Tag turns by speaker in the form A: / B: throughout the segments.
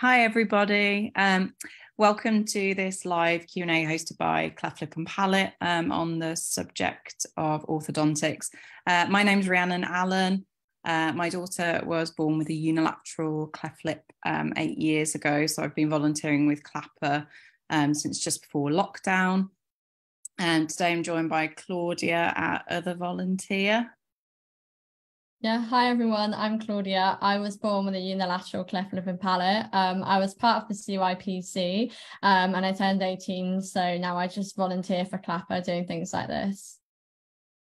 A: Hi, everybody. Um, welcome to this live Q&A hosted by Cleft Lip and Palate um, on the subject of orthodontics. Uh, my name is Rhiannon Allen. Uh, my daughter was born with a unilateral cleft lip um, eight years ago, so I've been volunteering with CLAPA um, since just before lockdown. And today I'm joined by Claudia, our other volunteer.
B: Yeah, hi everyone. I'm Claudia. I was born with a unilateral cleft lip and palate. Um, I was part of the CYPC um, and I turned 18. So now I just volunteer for CLAPA doing things like this.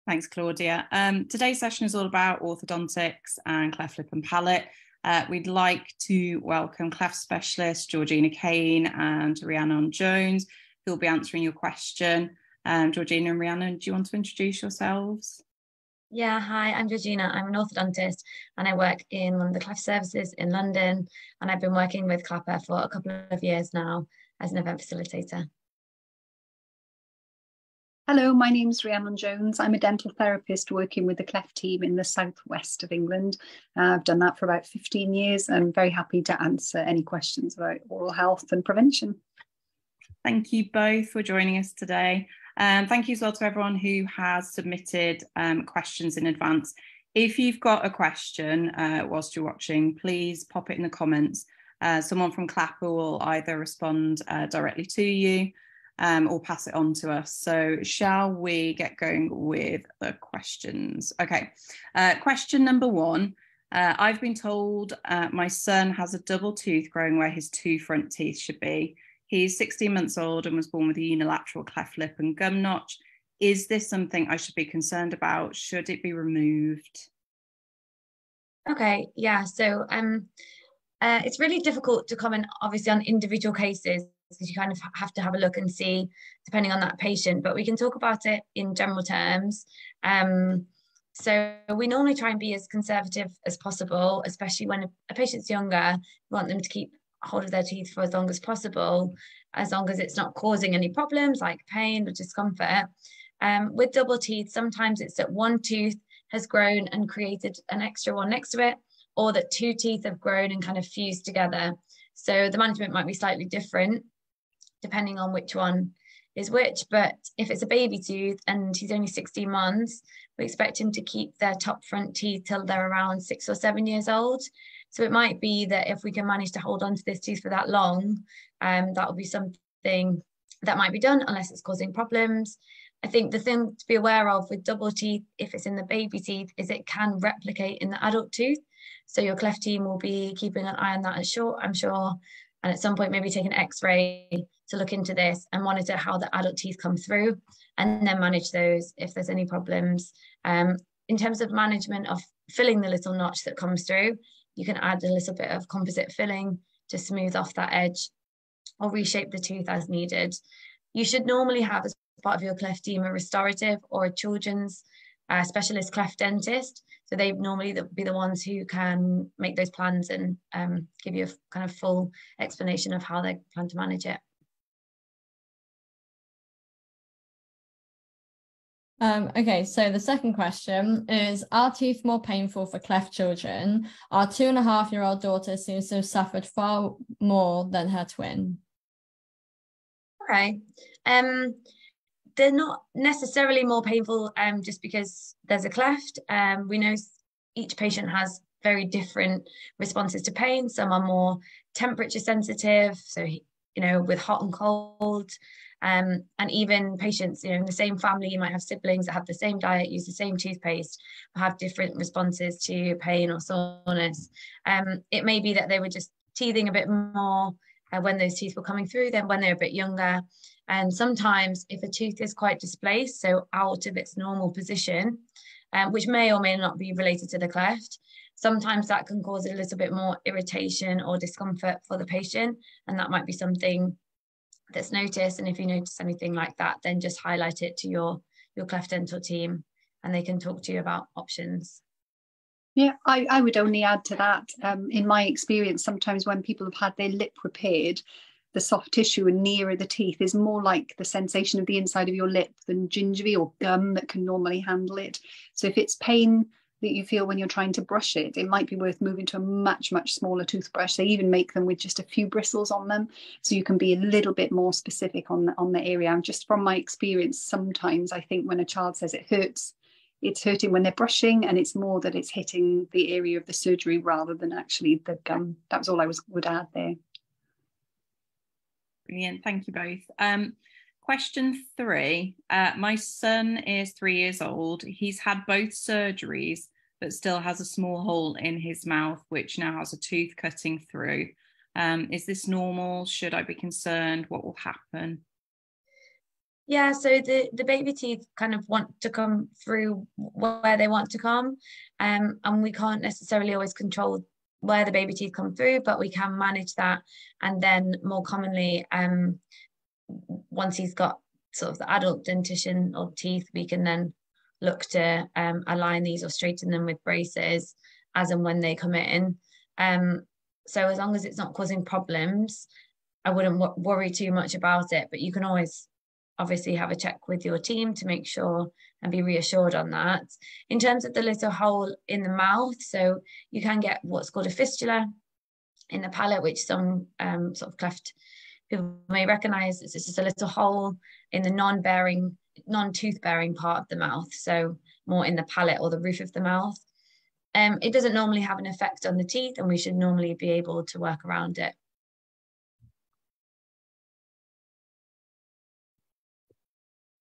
A: Thanks, Claudia. Um, today's session is all about orthodontics and cleft lip and palate. Uh, we'd like to welcome cleft specialist Georgina Kane and Rhiannon Jones, who will be answering your question. Um, Georgina and Rhiannon, do you want to introduce yourselves?
C: Yeah, hi, I'm Georgina. I'm an orthodontist and I work in one of the cleft services in London. And I've been working with CLAPA for a couple of years now as an event facilitator.
D: Hello, my name is Rhiannon Jones. I'm a dental therapist working with the cleft team in the southwest of England. Uh, I've done that for about 15 years. and I'm very happy to answer any questions about oral health and prevention.
A: Thank you both for joining us today. Um, thank you as well to everyone who has submitted um, questions in advance. If you've got a question uh, whilst you're watching, please pop it in the comments. Uh, someone from CLAPA will either respond uh, directly to you um, or pass it on to us. So shall we get going with the questions? Okay, uh, question number one. Uh, I've been told uh, my son has a double tooth growing where his two front teeth should be. He's 16 months old and was born with a unilateral cleft lip and gum notch. Is this something I should be concerned about? Should it be removed?
C: Okay, yeah. So um, uh, it's really difficult to comment, obviously, on individual cases because you kind of have to have a look and see, depending on that patient. But we can talk about it in general terms. Um, so we normally try and be as conservative as possible, especially when a, a patient's younger. We want them to keep hold of their teeth for as long as possible, as long as it's not causing any problems like pain or discomfort. Um, with double teeth, sometimes it's that one tooth has grown and created an extra one next to it, or that two teeth have grown and kind of fused together. So the management might be slightly different depending on which one is which. But if it's a baby tooth and he's only 16 months, we expect him to keep their top front teeth till they're around six or seven years old. So it might be that if we can manage to hold on to this tooth for that long, um, that will be something that might be done unless it's causing problems. I think the thing to be aware of with double teeth, if it's in the baby teeth, is it can replicate in the adult tooth. So your cleft team will be keeping an eye on that, I'm sure, I'm sure. And at some point, maybe take an x-ray to look into this and monitor how the adult teeth come through and then manage those if there's any problems. Um, in terms of management of filling the little notch that comes through, you can add a little bit of composite filling to smooth off that edge or reshape the tooth as needed. You should normally have as part of your cleft team a restorative or a children's uh, specialist cleft dentist. So they normally be the ones who can make those plans and um, give you a kind of full explanation of how they plan to manage it.
B: Um, okay, so the second question is Are teeth more painful for cleft children? Our two and a half year old daughter seems to have suffered far more than her twin.
C: Okay. Um, they're not necessarily more painful um, just because there's a cleft. Um, we know each patient has very different responses to pain. Some are more temperature sensitive, so you know, with hot and cold. Um, and even patients, you know, in the same family, you might have siblings that have the same diet, use the same toothpaste, have different responses to pain or soreness. Um, it may be that they were just teething a bit more uh, when those teeth were coming through than when they're a bit younger. And sometimes, if a tooth is quite displaced, so out of its normal position, um, which may or may not be related to the cleft, sometimes that can cause a little bit more irritation or discomfort for the patient. And that might be something that's noticed and if you notice anything like that then just highlight it to your your cleft dental team and they can talk to you about options.
D: Yeah i, I would only add to that um, in my experience sometimes when people have had their lip repaired the soft tissue and nearer the teeth is more like the sensation of the inside of your lip than gingiva or gum that can normally handle it. So if it's pain that you feel when you're trying to brush it, it might be worth moving to a much, much smaller toothbrush. They even make them with just a few bristles on them. So you can be a little bit more specific on the, on the area. And just from my experience, sometimes I think when a child says it hurts, it's hurting when they're brushing and it's more that it's hitting the area of the surgery rather than actually the gum. That was all I was would add there.
A: Brilliant. Thank you both. Um, question three. Uh, my son is three years old. He's had both surgeries, but still has a small hole in his mouth, which now has a tooth cutting through. Um, is this normal? Should I be concerned? What will happen?
C: Yeah, so the, the baby teeth kind of want to come through where they want to come. Um, and we can't necessarily always control where the baby teeth come through, but we can manage that. And then more commonly, um, once he's got sort of the adult dentition or teeth, we can then look to um, align these or straighten them with braces as and when they come in. Um, so as long as it's not causing problems, I wouldn't worry too much about it, but you can always obviously have a check with your team to make sure and be reassured on that. In terms of the little hole in the mouth, so you can get what's called a fistula in the palate, which some um, sort of cleft people may recognize. It's just a little hole in the non-bearing, non-tooth-bearing part of the mouth, so more in the palate or the roof of the mouth. Um, it doesn't normally have an effect on the teeth, and we should normally be able to work around it.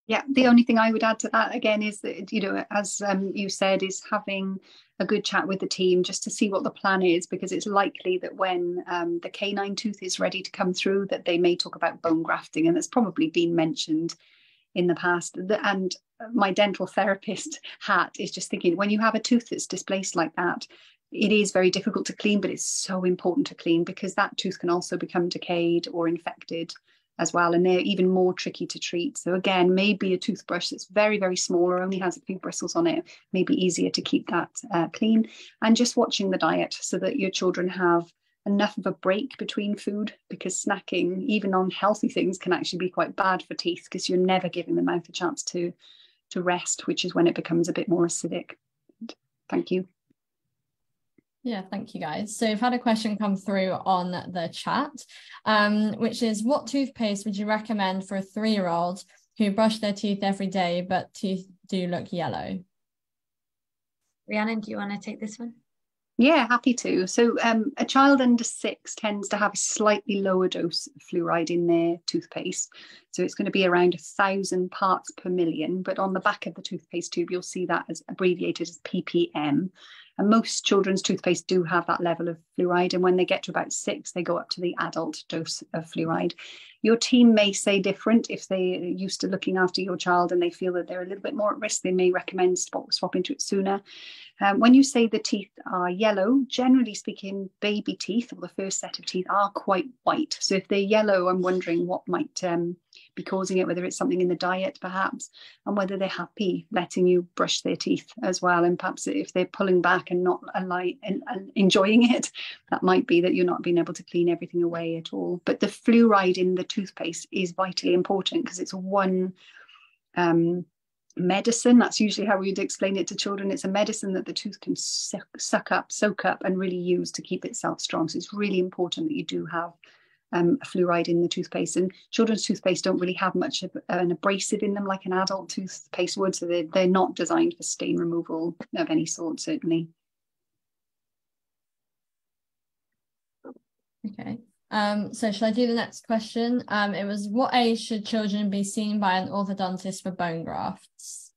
D: Yeah, the only thing I would add to that again is that, you know, as um, you said, is having a good chat with the team just to see what the plan is, because it's likely that when um, the canine tooth is ready to come through, that they may talk about bone grafting, and that's probably been mentioned in the past. And my dental therapist hat is just thinking when you have a tooth that's displaced like that, it is very difficult to clean, but it's so important to clean because that tooth can also become decayed or infected as well, and they're even more tricky to treat. So again, maybe a toothbrush that's very, very small or only has a few bristles on it, may be easier to keep that uh, clean. And just watching the diet so that your children have enough of a break between food because snacking, even on healthy things, can actually be quite bad for teeth because you're never giving the mouth a chance to to rest, which is when it becomes a bit more acidic. Thank you.
B: Yeah, thank you guys. So we've had a question come through on the chat, um, which is what toothpaste would you recommend for a three-year-old who brush their teeth every day but teeth do look yellow?
C: Rhiannon, do you want to take this one?
D: Yeah, happy to. So um, a child under six tends to have a slightly lower dose of fluoride in their toothpaste. So it's going to be around a thousand parts per million, but on the back of the toothpaste tube, you'll see that as abbreviated as ppm. And most children's toothpaste do have that level of fluoride. And when they get to about six, they go up to the adult dose of fluoride. Your team may say different if they're used to looking after your child and they feel that they're a little bit more at risk. They may recommend swapping to it sooner. Um, when you say the teeth are yellow, generally speaking, baby teeth or the first set of teeth are quite white. So if they're yellow, I'm wondering what might um, be causing it, whether it's something in the diet perhaps, and whether they're happy letting you brush their teeth as well. And perhaps if they're pulling back and not alight and, and enjoying it, that might be that you're not being able to clean everything away at all. But the fluoride in the toothpaste is vitally important because it's one um, medicine. That's usually how we'd explain it to children. It's a medicine that the tooth can suck, suck up, soak up, and really use to keep itself strong. So it's really important that you do have um, fluoride in the toothpaste. And children's toothpaste don't really have much of an abrasive in them like an adult toothpaste would. So they're, they're not designed for stain removal of any sort, certainly.
B: Okay. Um, so shall I do the next question? Um, it was what age should children be seen by an orthodontist for bone grafts?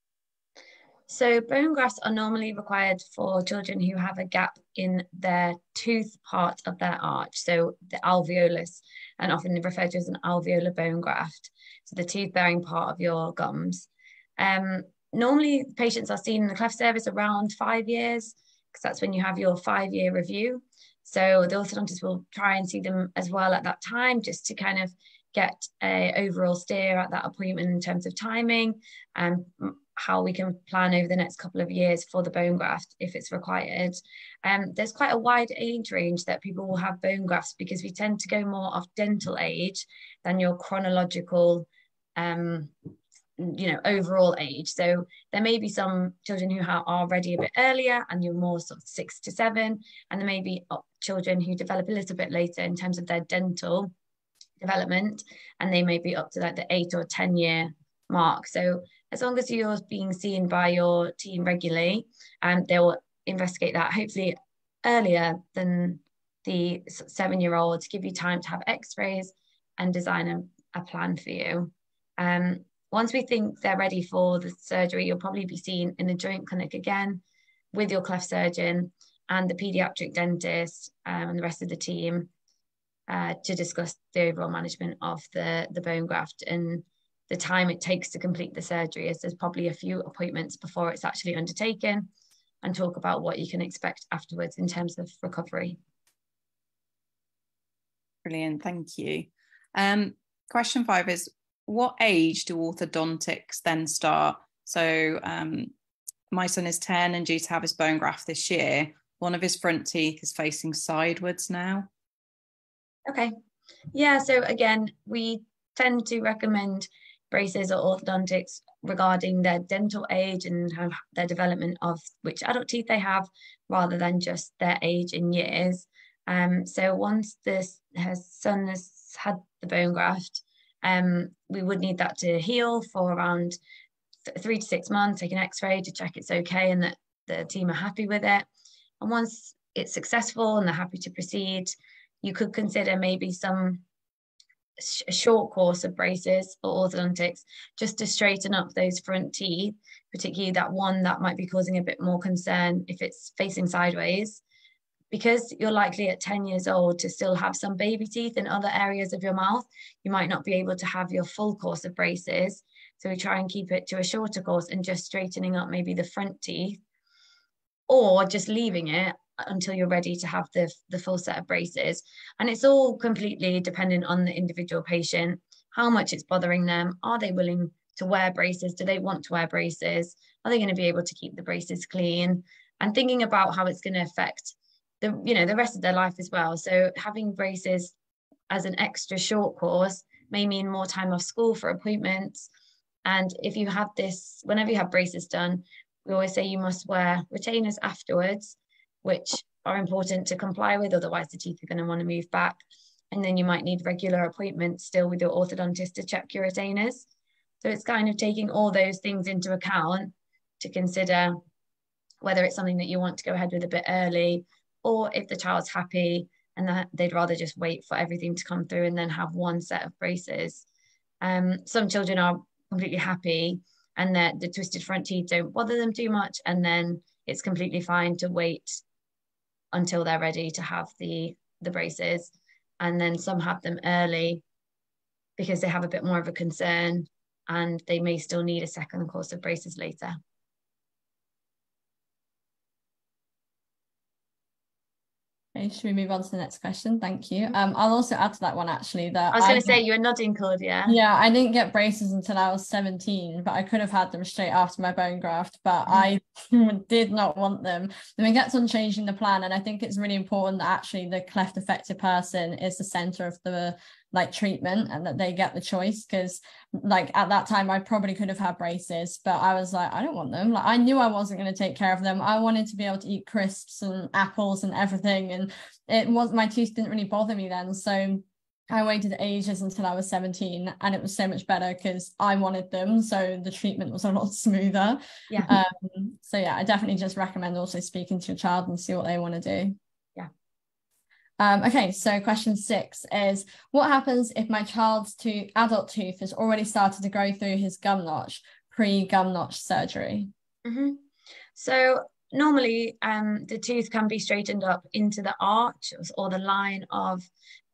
C: So bone grafts are normally required for children who have a gap in their tooth part of their arch, so the alveolus, and often referred to as an alveolar bone graft, so the tooth-bearing part of your gums. Um, normally, patients are seen in the cleft service around five years, because that's when you have your five-year review. So the orthodontist will try and see them as well at that time, just to kind of get a overall steer at that appointment in terms of timing and how we can plan over the next couple of years for the bone graft if it's required. Um, there's quite a wide age range that people will have bone grafts because we tend to go more off dental age than your chronological um, you know overall age so there may be some children who are already a bit earlier and you're more sort of six to seven and there may be children who develop a little bit later in terms of their dental development and they may be up to like the eight or ten year mark so as long as you're being seen by your team regularly um, they will investigate that hopefully earlier than the seven year old to give you time to have x-rays and design a, a plan for you. Um, once we think they're ready for the surgery, you'll probably be seen in the joint clinic again with your cleft surgeon and the pediatric dentist um, and the rest of the team uh, to discuss the overall management of the, the bone graft and the time it takes to complete the surgery as there's probably a few appointments before it's actually undertaken and talk about what you can expect afterwards in terms of recovery.
A: Brilliant, thank you. Um, question five is what age do orthodontics then start? So um, my son is 10 and due to have his bone graft this year. One of his front teeth is facing sidewards now.
C: Okay. Yeah. So again, we tend to recommend braces or orthodontics regarding their dental age and their development of which adult teeth they have rather than just their age in years. Um, so once this his son has had the bone graft, um, we would need that to heal for around th- three to six months, take an x-ray to check it's okay and that the team are happy with it. And once it's successful and they're happy to proceed, you could consider maybe some sh- short course of braces or orthodontics just to straighten up those front teeth, particularly that one that might be causing a bit more concern if it's facing sideways because you're likely at 10 years old to still have some baby teeth in other areas of your mouth, you might not be able to have your full course of braces. So we try and keep it to a shorter course and just straightening up maybe the front teeth or just leaving it until you're ready to have the, the full set of braces. And it's all completely dependent on the individual patient, how much it's bothering them. Are they willing to wear braces? Do they want to wear braces? Are they going to be able to keep the braces clean? And thinking about how it's going to affect the you know the rest of their life as well so having braces as an extra short course may mean more time off school for appointments and if you have this whenever you have braces done we always say you must wear retainers afterwards which are important to comply with otherwise the teeth are going to want to move back and then you might need regular appointments still with your orthodontist to check your retainers so it's kind of taking all those things into account to consider whether it's something that you want to go ahead with a bit early or if the child's happy and that they'd rather just wait for everything to come through and then have one set of braces. Um, some children are completely happy and that the twisted front teeth don't bother them too much and then it's completely fine to wait until they're ready to have the the braces and then some have them early because they have a bit more of a concern and they may still need a second course of braces later.
B: Okay, should we move on to the next question? Thank you. Um, I'll also add to that one actually that
C: I was going to say you were nodding, Claudia.
B: Yeah, I didn't get braces until I was 17, but I could have had them straight after my bone graft, but I did not want them. Then we get on changing the plan, and I think it's really important that actually the cleft affected person is the center of the like treatment and that they get the choice because like at that time I probably could have had braces but I was like I don't want them like I knew I wasn't going to take care of them I wanted to be able to eat crisps and apples and everything and it was my teeth didn't really bother me then so I waited ages until I was 17 and it was so much better because I wanted them. So the treatment was a lot smoother.
C: Yeah.
B: Um, so yeah, I definitely just recommend also speaking to your child and see what they want to do. Um, okay, so question six is what happens if my child's to adult tooth has already started to grow through his gum notch pre gum notch surgery?
C: Mm-hmm. So normally um, the tooth can be straightened up into the arch or the line of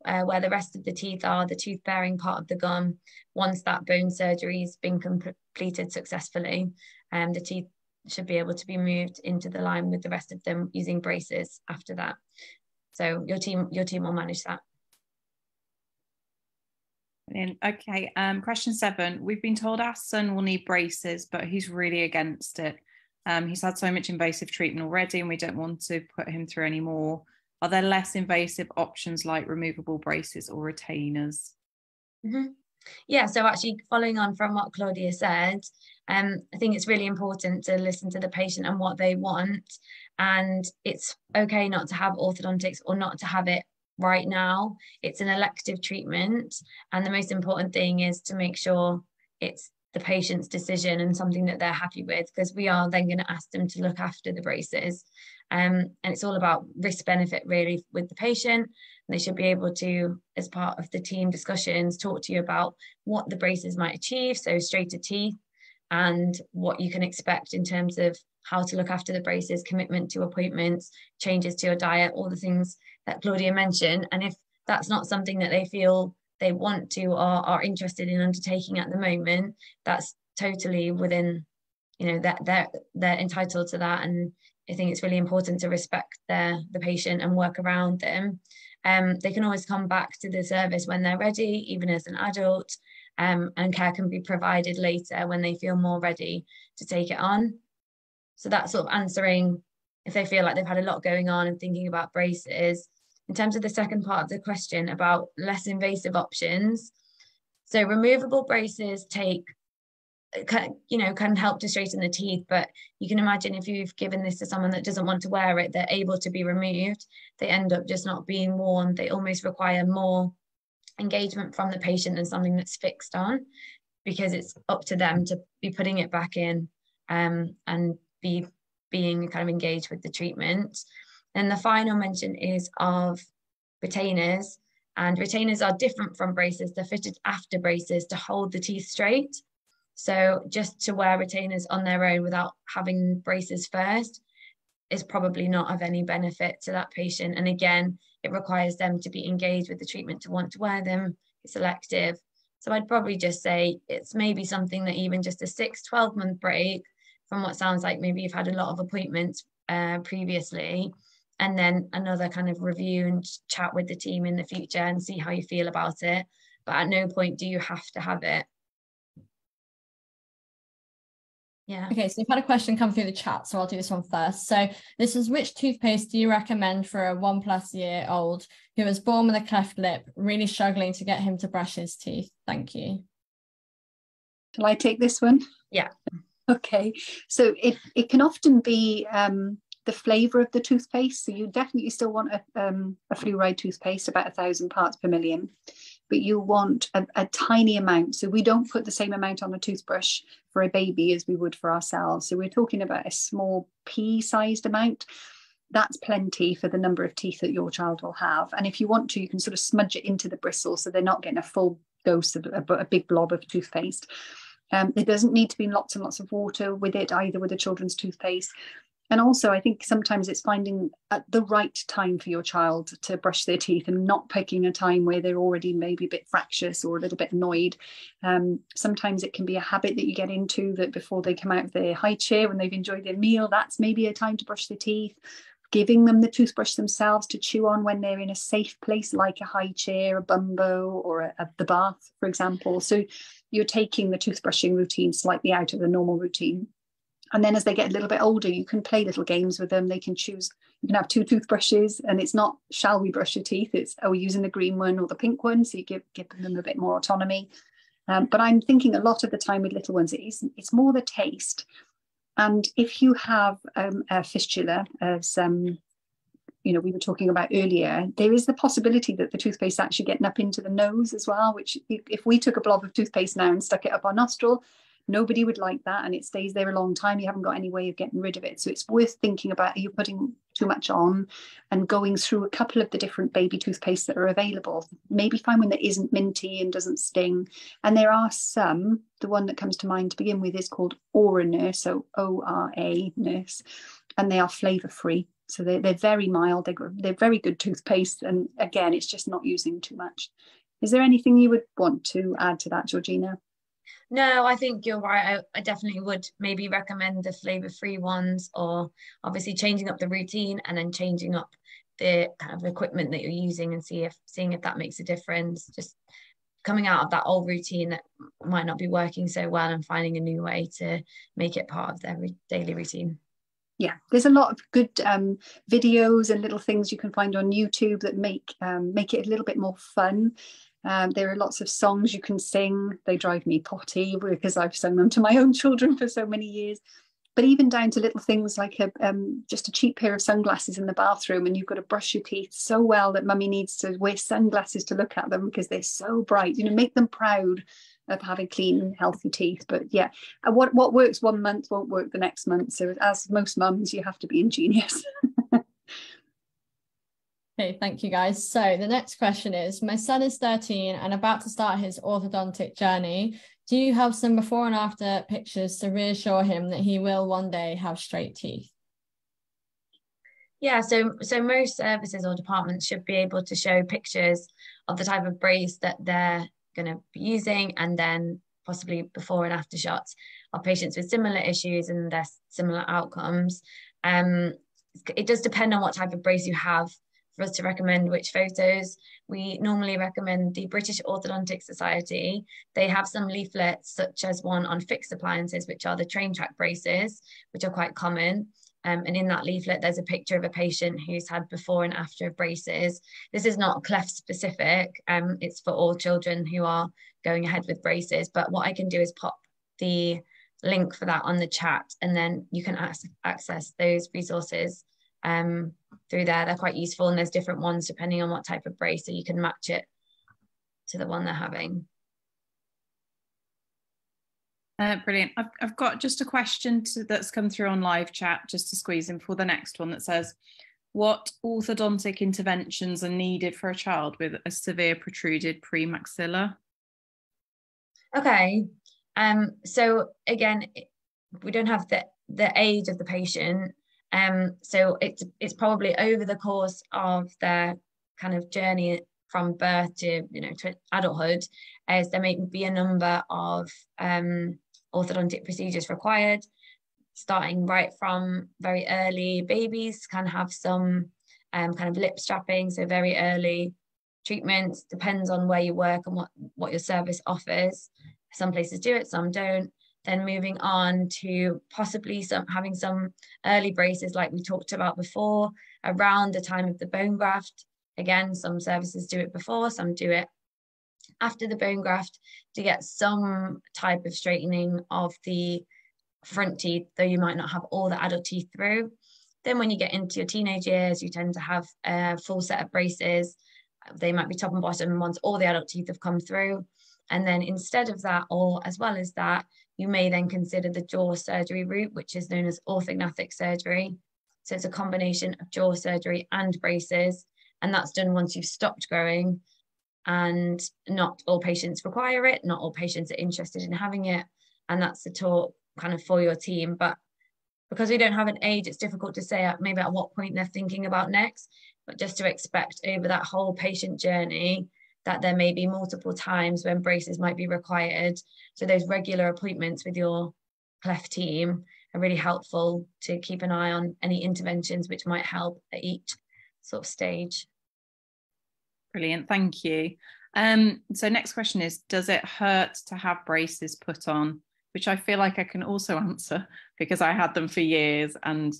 C: uh, where the rest of the teeth are, the tooth bearing part of the gum, once that bone surgery has been completed successfully. Um, the teeth should be able to be moved into the line with the rest of them using braces after that. So your team, your team will manage that.
A: Brilliant. Okay. Um, question seven. We've been told our son will need braces, but he's really against it. Um, he's had so much invasive treatment already, and we don't want to put him through any more. Are there less invasive options like removable braces or retainers?
C: Mm-hmm. Yeah, so actually following on from what Claudia said, um, I think it's really important to listen to the patient and what they want. And it's okay not to have orthodontics or not to have it right now. It's an elective treatment. And the most important thing is to make sure it's the patient's decision and something that they're happy with, because we are then going to ask them to look after the braces. Um, and it's all about risk benefit really with the patient. They should be able to, as part of the team discussions, talk to you about what the braces might achieve. So straighter teeth and what you can expect in terms of how to look after the braces, commitment to appointments, changes to your diet, all the things that Claudia mentioned. And if that's not something that they feel they want to or are interested in undertaking at the moment, that's totally within, you know, that they're they're entitled to that. And I think it's really important to respect their the patient and work around them. Um, they can always come back to the service when they're ready, even as an adult, um, and care can be provided later when they feel more ready to take it on. So that's sort of answering if they feel like they've had a lot going on and thinking about braces. In terms of the second part of the question about less invasive options, so removable braces take you know can help to straighten the teeth but you can imagine if you've given this to someone that doesn't want to wear it they're able to be removed. They end up just not being worn. They almost require more engagement from the patient than something that's fixed on because it's up to them to be putting it back in um, and be being kind of engaged with the treatment. And the final mention is of retainers and retainers are different from braces. They're fitted after braces to hold the teeth straight so just to wear retainers on their own without having braces first is probably not of any benefit to that patient. And again, it requires them to be engaged with the treatment to want to wear them. It's elective. So I'd probably just say it's maybe something that even just a six, 12 month break from what sounds like maybe you've had a lot of appointments uh, previously and then another kind of review and chat with the team in the future and see how you feel about it. But at no point do you have to have it.
B: Yeah. Okay, so we've had a question come through the chat, so I'll do this one first. So this is which toothpaste do you recommend for a one plus year old who was born with a cleft lip, really struggling to get him to brush his teeth? Thank you.
D: Shall I take this one?
C: Yeah.
D: Okay. So it, it can often be um, the flavour of the toothpaste. So you definitely still want a, um, a fluoride toothpaste, about a thousand parts per million but you want a, a, tiny amount. So we don't put the same amount on a toothbrush for a baby as we would for ourselves. So we're talking about a small pea sized amount. That's plenty for the number of teeth that your child will have. And if you want to, you can sort of smudge it into the bristle so they're not getting a full dose of a, a big blob of toothpaste. Um, doesn't need to be lots and lots of water with it either with a children's toothpaste and also i think sometimes it's finding at the right time for your child to brush their teeth and not picking a time where they're already maybe a bit fractious or a little bit annoyed. Um, sometimes it can be a habit that you get into that before they come out of their high chair when they've enjoyed their meal that's maybe a time to brush their teeth. Giving them the toothbrush themselves to chew on when they're in a safe place like a high chair a bumbo or a, a, the bath for example. So you're taking the toothbrushing routine slightly out of the normal routine and then as they get a little bit older you can play little games with them. They can choose you can have two toothbrushes and it's not shall we brush your teeth? It's are we using the green one or the pink one? So you give them a bit more autonomy. Um, but i'm thinking a lot of the time with little ones it is it's more the taste. And if you have um, a fistula as um, you know we were talking about earlier there is the possibility that the toothpaste is actually getting up into the nose as well which if we took a blob of toothpaste now and stuck it up our nostril Nobody would like that, and it stays there a long time. You haven't got any way of getting rid of it. So it's worth thinking about are you putting too much on and going through a couple of the different baby toothpastes that are available. Maybe find one that isn't minty and doesn't sting. And there are some, the one that comes to mind to begin with is called Ora Nurse, so O R A Nurse, and they are flavour free. So they're, they're very mild, they're, they're very good toothpaste. And again, it's just not using too much. Is there anything you would want to add to that, Georgina?
C: No, I think you're right. I, I definitely would maybe recommend the flavor free ones or obviously changing up the routine and then changing up the kind of equipment that you're using and see if seeing if that makes a difference. Just coming out of that old routine that might not be working so well and finding a new way to make it part of their daily routine
D: yeah there's a lot of good um, videos and little things you can find on youtube that make um, make it a little bit more fun Um, there are lots of songs you can sing. They drive me potty because I've sung them to my own children for so many years. But even down to little things like a, um, just a cheap pair of sunglasses in the bathroom, and you've got to brush your teeth so well that mummy needs to wear sunglasses to look at them because they're so bright. You know, make them proud of having clean, healthy teeth. But yeah, what what works one month won't work the next month. So as most mums, you have to be ingenious.
B: Okay, thank you guys. So the next question is My son is 13 and about to start his orthodontic journey. Do you have some before and after pictures to reassure him that he will one day have straight teeth?
C: Yeah, so so most services or departments should be able to show pictures of the type of brace that they're going to be using and then possibly before and after shots of patients with similar issues and their similar outcomes. Um, it does depend on what type of brace you have for us to recommend which photos. We normally recommend the British Orthodontic Society. They have some leaflets, such as one on fixed appliances, which are the train track braces, which are quite common. Um, and in that leaflet, there's a picture of a patient who's had before and after braces. This is not cleft specific, um, it's for all children who are going ahead with braces. But what I can do is pop the link for that on the chat, and then you can access those resources um, through there. They're quite useful and there's different ones depending on what type of brace, so you can match it to the one they're having.
A: Uh, brilliant. I've, I've got just a question to, that's come through on live chat just to squeeze in for the next one that says, what orthodontic interventions are needed for a child with a severe protruded premaxilla?
C: Okay. Um, so again, we don't have the, the age of the patient, um, so it's it's probably over the course of their kind of journey from birth to you know to adulthood, as there may be a number of um, orthodontic procedures required, starting right from very early babies can have some um, kind of lip strapping, so very early treatments depends on where you work and what what your service offers. Some places do it, some don't then moving on to possibly some having some early braces like we talked about before around the time of the bone graft. Again, some services do it before, some do it after the bone graft to get some type of straightening of the front teeth, though you might not have all the adult teeth through. Then when you get into your teenage years, you tend to have a full set of braces. They might be top and bottom once all the adult teeth have come through. And then instead of that, or as well as that, you may then consider the jaw surgery route, which is known as orthognathic surgery. So it's a combination of jaw surgery and braces, and that's done once you've stopped growing. And not all patients require it, not all patients are interested in having it. And that's the talk kind of for your team. But because we don't have an age, it's difficult to say maybe at what point they're thinking about next, but just to expect over that whole patient journey that there may be multiple times when braces might be required. So those regular appointments with your cleft team are really helpful to keep an eye on any interventions which might help at each sort of stage.
A: Brilliant, thank you. Um, so next question is, does it hurt to have braces put on? Which I feel like I can also answer because I had them for years and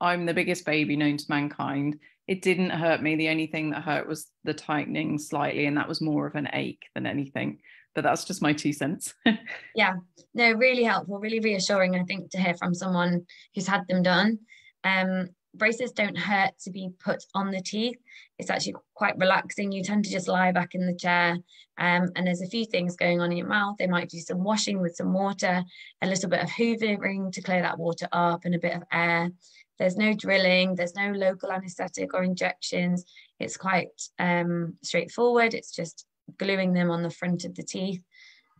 A: I'm the biggest baby known to mankind it didn't hurt me. The only thing that hurt was the tightening slightly, and that was more of an ache than anything. But that's just my two cents.
C: yeah, no, really helpful, really reassuring, I think, to hear from someone who's had them done. Um, braces don't hurt to be put on the teeth. It's actually quite relaxing. You tend to just lie back in the chair, um, and there's a few things going on in your mouth. They might do some washing with some water, a little bit of hoovering to clear that water up, and a bit of air. There's no drilling, there's no local anaesthetic or injections. It's quite um, straightforward. It's just gluing them on the front of the teeth.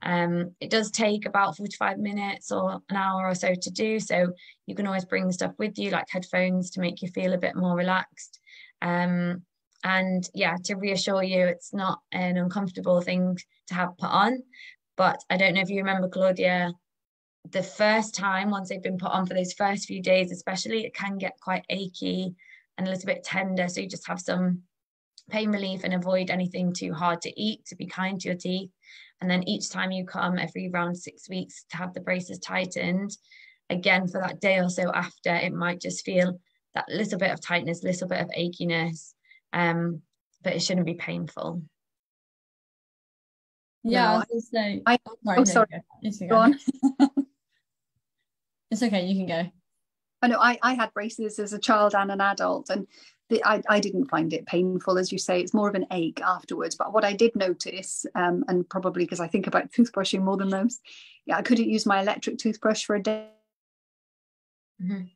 C: Um, it does take about 45 minutes or an hour or so to do. So you can always bring stuff with you, like headphones, to make you feel a bit more relaxed. Um, and yeah, to reassure you, it's not an uncomfortable thing to have put on. But I don't know if you remember, Claudia, the first time, once they've been put on for those first few days, especially, it can get quite achy and a little bit tender. So you just have some pain relief and avoid anything too hard to eat, to be kind to your teeth. And then each time you come every round six weeks to have the braces tightened, again for that day or so after, it might just feel that little bit of tightness, little bit of achiness, um, but it shouldn't be painful.
B: Yeah,
D: No,
B: I was gonna say.
D: I-
B: oh, sorry, no,
D: sorry.
B: Go. It's,
D: Go on.
B: it's okay. You can go.
D: I know I, I had braces as a child and an adult, and the, I, I didn't find it painful, as you say. It's more of an ache afterwards. But what I did notice, um, and probably because I think about toothbrushing more than most, yeah, I couldn't use my electric toothbrush for a day.
C: Mhm.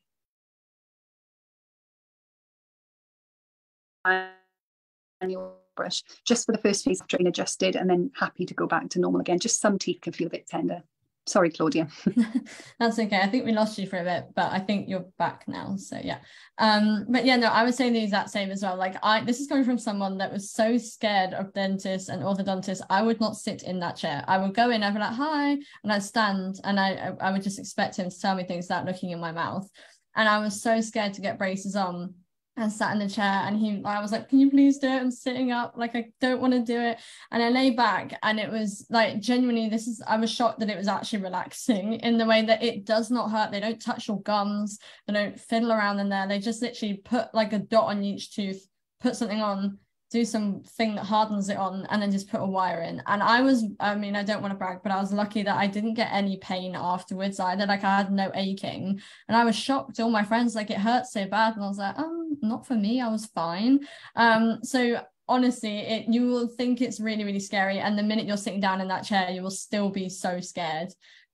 D: manual brush just for the first phase after being adjusted, and then happy to go back to normal again. Just some teeth can feel a bit tender. Sorry, Claudia.
B: That's okay. I think we lost you for a bit, but I think you're back now. So yeah. Um, but yeah, no, I was saying the exact same as well. Like I this is coming from someone that was so scared of dentists and orthodontists. I would not sit in that chair. I would go in, I'd be like, hi, and I'd stand and I I would just expect him to tell me things without looking in my mouth. And I was so scared to get braces on and sat in the chair and he I was like, Can you please do it? I'm sitting up, like I don't want to do it. And I lay back and it was like genuinely this is I was shocked that it was actually relaxing in the way that it does not hurt. They don't touch your gums, they don't fiddle around in there. They just literally put like a dot on each tooth, put something on, do something that hardens it on, and then just put a wire in. And I was, I mean, I don't want to brag, but I was lucky that I didn't get any pain afterwards either. Like I had no aching. And I was shocked. All my friends, like it hurt so bad. And I was like, oh, not for me. I was fine. Um, so honestly, it you will think it's really, really scary. And the minute you're sitting down in that chair, you will still be so scared.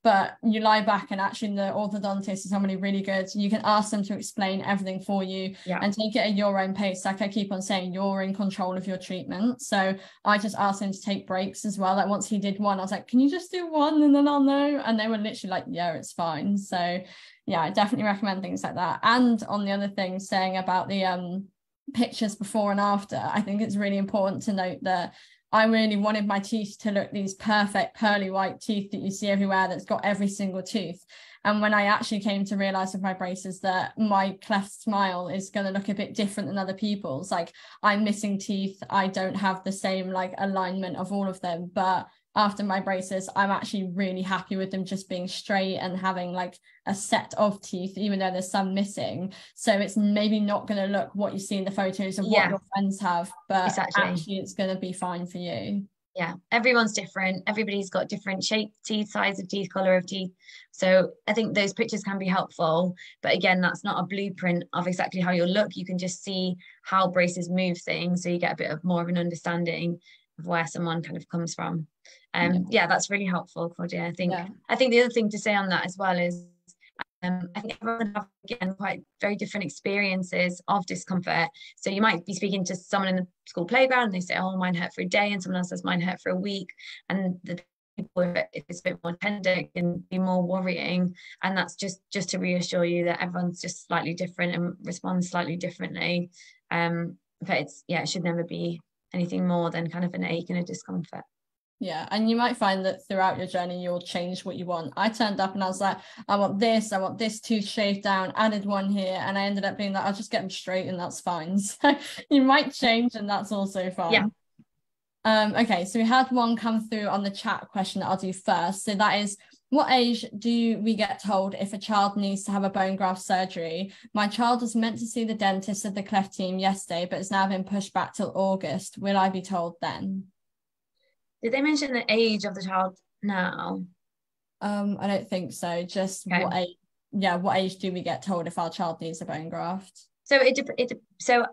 B: But you lie back and actually the orthodontist is somebody really good. You can ask them to explain everything for you
C: Yeah.
B: and take it at your own pace. Like I keep on saying, you're in control of your treatment. So I just asked him to take breaks as well. Like once he did one, I was like, can you just do one and then I'll know? And they were literally like, yeah, it's fine. So yeah, I definitely recommend things like that. And on the other thing, saying about the um pictures before and after, I think it's really important to note that I really wanted my teeth to look these perfect pearly white teeth that you see everywhere that's got every single tooth. And when I actually came to realize with my braces that my cleft smile is going to look a bit different than other people's, like I'm missing teeth, I don't have the same like alignment of all of them. But after my braces, I'm actually really happy with them just being straight and having like a set of teeth, even though there's some missing. So it's maybe not going to look what you see in the photos of
C: Yeah.
B: what your friends have, but
C: Exactly.
B: actually it's going to be fine for you.
C: yeah everyone's different everybody's got different shape teeth size of teeth color of teeth so i think those pictures can be helpful but again that's not a blueprint of exactly how you'll look you can just see how braces move things so you get a bit of more of an understanding of where someone kind of comes from um
B: Yeah.
C: yeah, that's really helpful claudia i think
B: Yeah.
C: i think the other thing to say on that as well is um, I think everyone have again quite very different experiences of discomfort. So you might be speaking to someone in the school playground and they say, "Oh, mine hurt for a day," and someone else says, "Mine hurt for a week." And the people, if it's a bit more tender, it can be more worrying. And that's just just to reassure you that everyone's just slightly different and responds slightly differently. Um, but it's yeah, it should never be anything more than kind of an ache and a discomfort.
B: Yeah, and you might find that throughout your journey, you'll change what you want. I turned up and I was like, I want this, I want this tooth shaved down, added one here, and I ended up being like, I'll just get them straight, and that's fine. So you might change, and that's also fine.
C: Yeah.
B: Um, okay, so we had one come through on the chat question that I'll do first. So that is, what age do we get told if a child needs to have a bone graft surgery? My child was meant to see the dentist at the cleft team yesterday, but has now been pushed back till August. Will I be told then?
C: Did they mention the age of the child now?
B: Um, I don't think so. Just
C: Okay.
B: what age? Yeah, what age do we get told if our child needs a bone graft?
C: So it, it so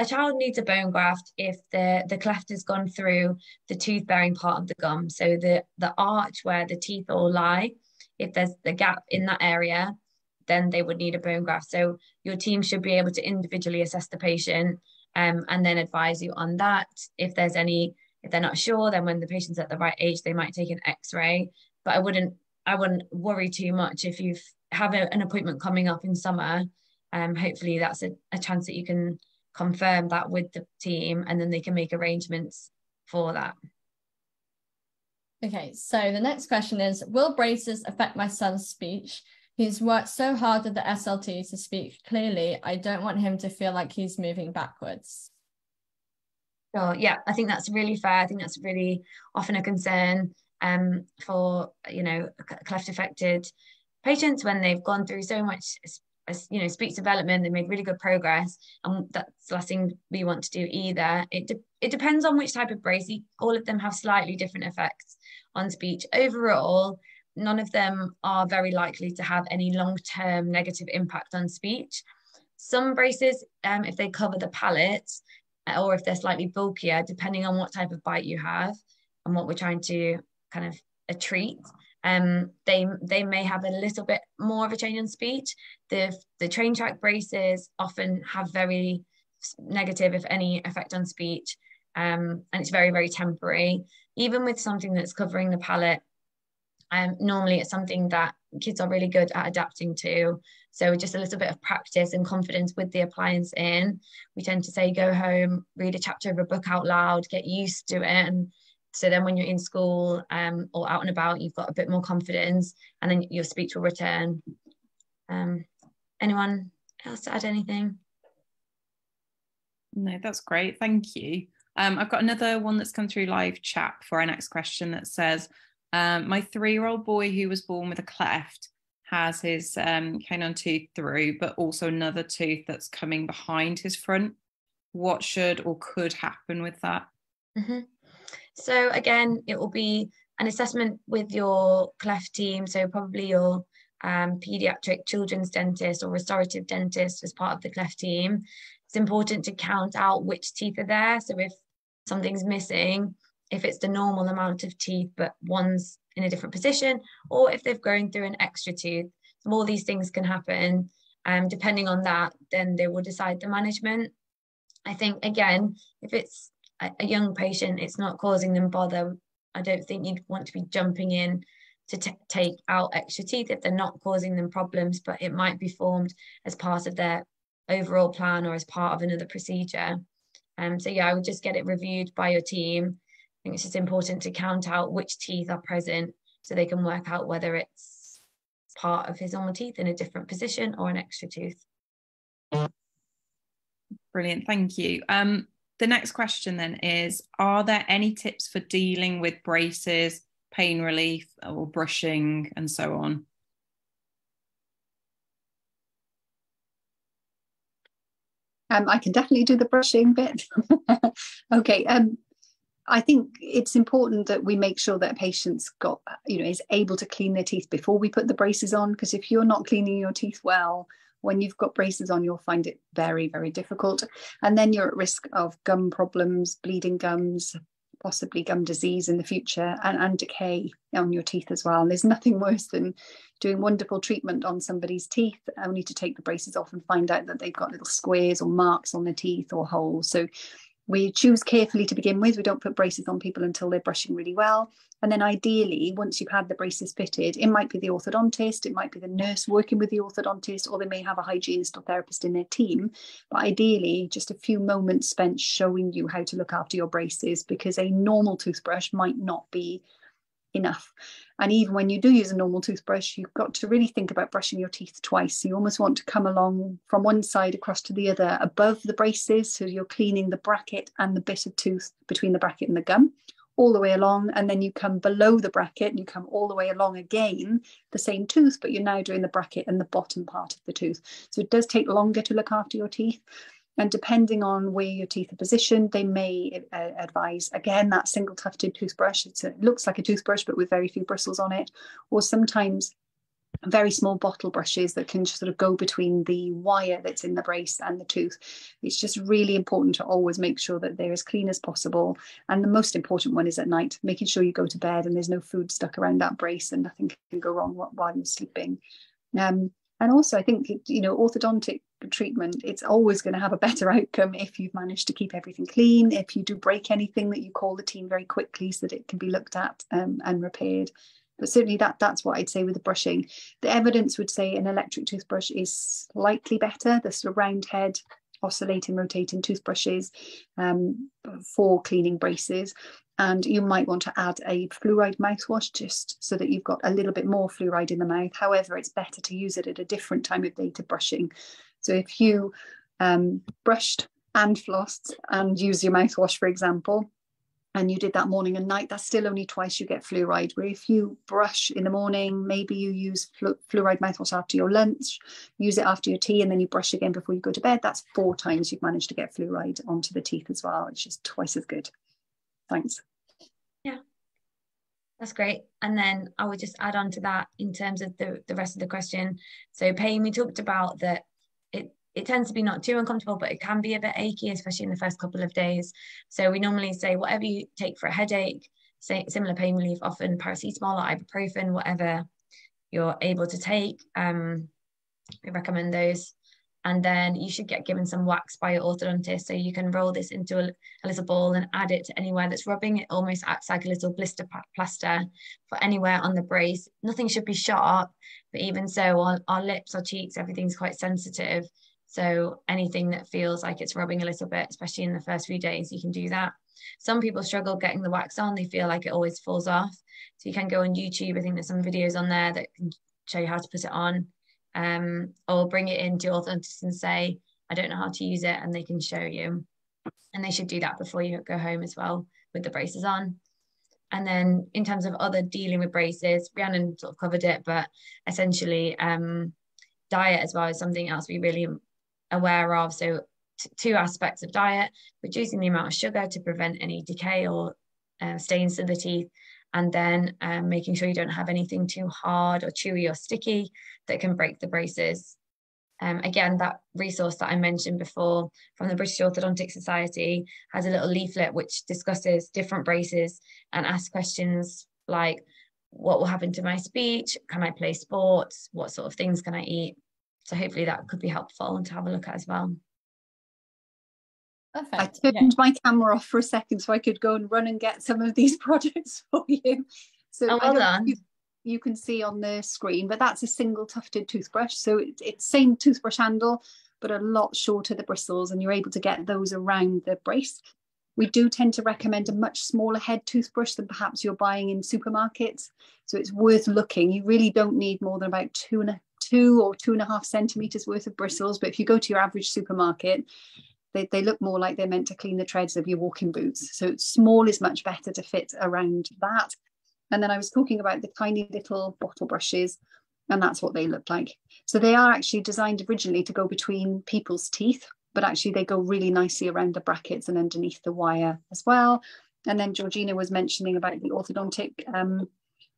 C: a child needs a bone graft if the the cleft has gone through the tooth bearing part of the gum. So the the arch where the teeth all lie, if there's the gap in that area, then they would need a bone graft. So your team should be able to individually assess the patient um, and then advise you on that. If there's any, if they're not sure, then when the patient's at the right age, they might take an X-ray. But I wouldn't I wouldn't worry too much if you've have a, an appointment coming up in summer um, hopefully that's a, a chance that you can confirm that with the team and then they can make arrangements for that.
B: Okay, so the next question is Will braces affect my son's speech? He's worked so hard at the SLT to speak clearly. I don't want him to feel like he's moving backwards.
C: So yeah, I think that's really fair. I think that's really often a concern um, for you know cleft affected patients when they've gone through so much you know speech development they made really good progress and that's the last thing we want to do either it de- it depends on which type of brace all of them have slightly different effects on speech. Overall, none of them are very likely to have any long-term negative impact on speech. Some braces, um, if they cover the palate, uh, or if they're slightly bulkier, depending on what type of bite you have and what we're trying to kind of a treat, um, they they may have a little bit more of a change in speech. The the train track braces often have very negative, if any, effect on speech, um, and it's very very temporary. Even with something that's covering the palate, um, normally it's something that kids are really good at adapting to. So just a little bit of practice and confidence with the appliance in. We tend to say go home, read a chapter of a book out loud, get used to it, and so then when you're in school um, or out and about, you've got a bit more confidence and then your speech will return. Um, anyone else to add anything?
A: No, that's great. Thank you. Um, I've got another one that's come through live chat for our next question that says, um, my three-year-old boy who was born with a cleft has his um, canine tooth through, but also another tooth that's coming behind his front. What should or could happen with that?
C: Mm-hmm. So again, it will be an assessment with your cleft team. So probably your um, pediatric children's dentist or restorative dentist as part of the cleft team. It's important to count out which teeth are there. So if something's missing, if it's the normal amount of teeth, but one's in a different position, or if they've grown through an extra tooth. All these things can happen. Um, depending on that, then they will decide the management. I think again, if it's a, young patient, it's not causing them bother. I don't think you'd want to be jumping in to t- take out extra teeth if they're not causing them problems, but it might be formed as part of their overall plan or as part of another procedure. Um, so yeah, I would just get it reviewed by your team. I think it's just important to count out which teeth are present so they can work out whether it's part of his normal teeth in a different position or an extra tooth.
A: Brilliant, thank you. Um, the next question then is Are there any tips for dealing with braces, pain relief, or brushing, and so on?
D: Um, I can definitely do the brushing bit. okay. Um, I think it's important that we make sure that patients got, you know, is able to clean their teeth before we put the braces on. Because if you're not cleaning your teeth well, when you've got braces on, you'll find it very, very difficult. And then you're at risk of gum problems, bleeding gums, possibly gum disease in the future, and, and decay on your teeth as well. And there's nothing worse than doing wonderful treatment on somebody's teeth, only to take the braces off and find out that they've got little squares or marks on their teeth or holes. So we choose carefully to begin with. We don't put braces on people until they're brushing really well. And then ideally, once you've had the braces fitted, it might be the orthodontist, it might be the nurse working with the orthodontist, or they may have a hygienist or therapist in their team. But ideally, just a few moments spent showing you how to look after your braces because a normal toothbrush might not be enough. And even when you do use a normal toothbrush, you've got to really think about brushing your teeth twice. You almost want to come along from one side across to the other above the braces. So you're cleaning the bracket and the bit of tooth between the bracket and the gum all the way along. And then you come below the bracket and you come all the way along again, the same tooth, but you're now doing the bracket and the bottom part of the tooth. So it does take longer to look after your teeth. And depending on where your teeth are positioned, they may uh, advise again that single tufted toothbrush. A, it looks like a toothbrush, but with very few bristles on it, or sometimes very small bottle brushes that can sort of go between the wire that's in the brace and the tooth. It's just really important to always make sure that they're as clean as possible. And the most important one is at night, making sure you go to bed and there's no food stuck around that brace and nothing can go wrong while you're sleeping. Um, and also, I think, you know, orthodontic treatment, it's always going to have a better outcome if you've managed to keep everything clean. If you do break anything, that you call the team very quickly so that it can be looked at um, and repaired. But certainly that that's what I'd say with the brushing. The evidence would say an electric toothbrush is slightly better. The sort of round head oscillating, rotating toothbrushes um, for cleaning braces. And you might want to add a fluoride mouthwash just so that you've got a little bit more fluoride in the mouth. However, it's better to use it at a different time of day to brushing. So if you um, brushed and flossed and use your mouthwash, for example, and you did that morning and night, that's still only twice you get fluoride. Where if you brush in the morning, maybe you use flu- fluoride mouthwash after your lunch, use it after your tea, and then you brush again before you go to bed, that's four times you've managed to get fluoride onto the teeth as well. It's just twice as good. Thanks.
C: That's great. And then I would just add on to that in terms of the, the rest of the question. So pain, we talked about that it it tends to be not too uncomfortable, but it can be a bit achy, especially in the first couple of days. So we normally say whatever you take for a headache, say similar pain relief, often paracetamol or ibuprofen, whatever you're able to take. Um, we recommend those and then you should get given some wax by your orthodontist so you can roll this into a, a, little ball and add it to anywhere that's rubbing. It almost acts like a little blister plaster for anywhere on the brace. Nothing should be sharp but even so our, our lips our cheeks everything's quite sensitive. So anything that feels like it's rubbing a little bit especially in the first few days you can do that. Some people struggle getting the wax on. They feel like it always falls off. So you can go on youtube. I think there's some videos on there that can show you how to put it on um, or bring it into your orthodontist and say, I don't know how to use it, and they can show you. And they should do that before you go home as well with the braces on. And then in terms of other dealing with braces, Rhiannon sort of covered it, but essentially um, diet as well is something else we really aware of. So two aspects of diet, reducing the amount of sugar to prevent any decay or uh, stains to the teeth, and then um, making sure you don't have anything too hard or chewy or sticky that can break the braces. Um, again, that resource that I mentioned before from the British Orthodontic Society has a little leaflet which discusses different braces and asks questions like, what will happen to my speech? Can I play sports? What sort of things can I eat? So hopefully that could be helpful and to have a look at as well.
D: Perfect. I turned yeah. my camera off for a second so I could go and run and get some of these products for you. So
C: oh, well done.
D: You, you, can see on the screen, but that's a single tufted toothbrush. So it, it's same toothbrush handle, but a lot shorter the bristles, and you're able to get those around the brace. We do tend to recommend a much smaller head toothbrush than perhaps you're buying in supermarkets. So it's worth looking. You really don't need more than about two and a two or two and a half centimeters worth of bristles. But if you go to your average supermarket, they, they look more like they're meant to clean the treads of your walking boots. So small is much better to fit around that. And then I was talking about the tiny little bottle brushes, and that's what they look like. So they are actually designed originally to go between people's teeth, but actually they go really nicely around the brackets and underneath the wire as well. And then Georgina was mentioning about the orthodontic um,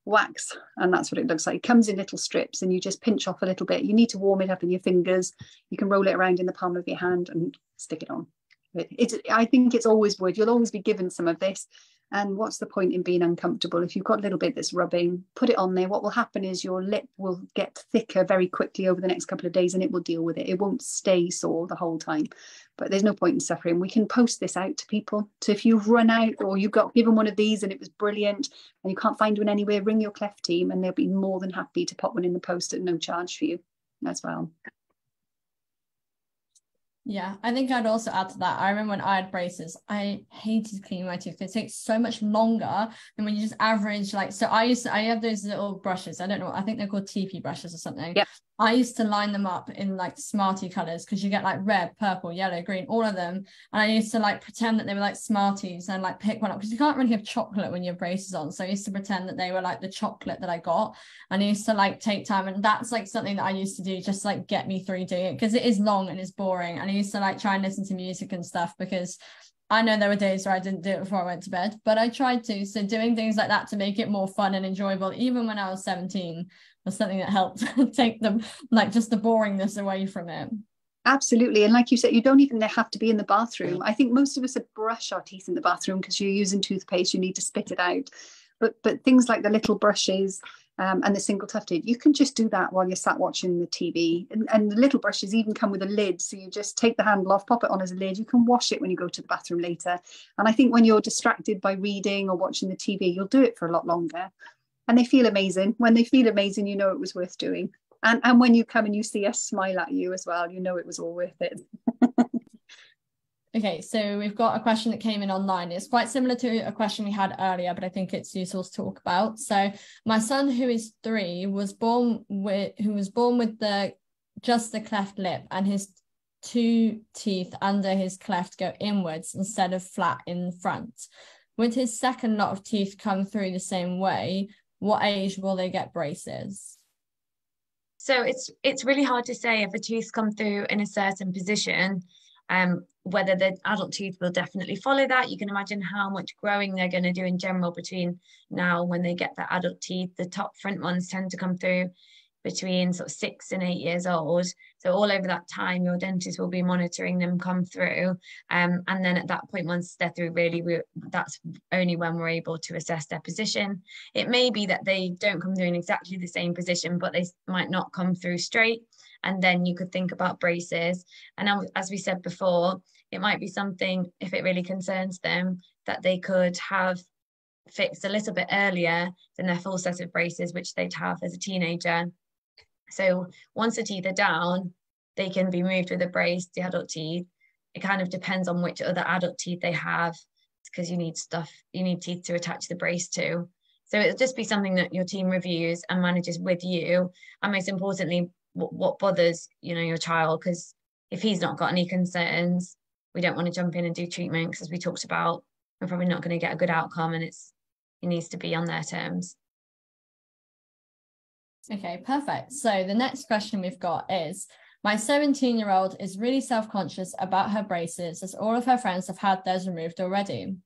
D: wax and that's what it looks like. It comes in little strips and you just pinch off a little bit. You need to warm it up in your fingers. You can roll it around in the palm of your hand and stick it on it's i think it's always wood you'll always be given some of this and what's the point in being uncomfortable? If you've got a little bit that's rubbing, put it on there. What will happen is your lip will get thicker very quickly over the next couple of days and it will deal with it. It won't stay sore the whole time. But there's no point in suffering. We can post this out to people. So if you've run out or you've got given one of these and it was brilliant and you can't find one anywhere, ring your cleft team and they'll be more than happy to pop one in the post at no charge for you as well.
B: Yeah, I think I'd also add to that. I remember when I had braces, I hated cleaning my teeth. It takes so much longer than when you just average like so I used to I have those little brushes. I don't know, I think they're called TePe brushes or something.
D: Yeah.
B: I used to line them up in like smarty colors because you get like red, purple, yellow, green, all of them. And I used to like pretend that they were like smarties and like pick one up because you can't really have chocolate when your braces on. So I used to pretend that they were like the chocolate that I got. And I used to like take time. And that's like something that I used to do just like get me through doing it because it is long and it's boring. And I used to like try and listen to music and stuff because I know there were days where I didn't do it before I went to bed, but I tried to. So doing things like that to make it more fun and enjoyable, even when I was 17, was something that helped take them like just the boringness away from it.
D: Absolutely. And like you said, you don't even have to be in the bathroom. I think most of us brush our teeth in the bathroom because you're using toothpaste, you need to spit it out. But but things like the little brushes um, and the single tufted, you can just do that while you're sat watching the TV. And, and the little brushes even come with a lid. So you just take the handle off, pop it on as a lid. You can wash it when you go to the bathroom later. And I think when you're distracted by reading or watching the TV, you'll do it for a lot longer and they feel amazing. When they feel amazing, you know it was worth doing. And and when you come and you see us smile at you as well, you know it was all worth it.
B: okay, so we've got a question that came in online. It's quite similar to a question we had earlier, but I think it's useful to talk about. So my son, who is three, was born with who was born with the just the cleft lip, and his two teeth under his cleft go inwards instead of flat in front. Would his second lot of teeth come through the same way, what age will they get braces?
C: So it's it's really hard to say if a tooth come through in a certain position. Um, whether the adult tooth will definitely follow that. You can imagine how much growing they're going to do in general between now when they get the adult teeth. The top front ones tend to come through between sort of six and eight years old. So all over that time, your dentist will be monitoring them come through. Um, and then at that point, once they're through, really, we, that's only when we're able to assess their position. It may be that they don't come through in exactly the same position, but they might not come through straight. And then you could think about braces. And as we said before, it might be something, if it really concerns them, that they could have fixed a little bit earlier than their full set of braces, which they'd have as a teenager. So once the teeth are down, they can be moved with a brace, the adult teeth. It kind of depends on which other adult teeth they have because you need stuff, you need teeth to attach the brace to. So it'll just be something that your team reviews and manages with you. And most importantly, what, what bothers, you know, your child, because if he's not got any concerns, we don't want to jump in and do treatment because as we talked about, we're probably not going to get a good outcome and it's it needs to be on their terms.
B: Okay, perfect. So the next question we've got is my 17 year old is really self conscious about her braces as all of her friends have had theirs removed already.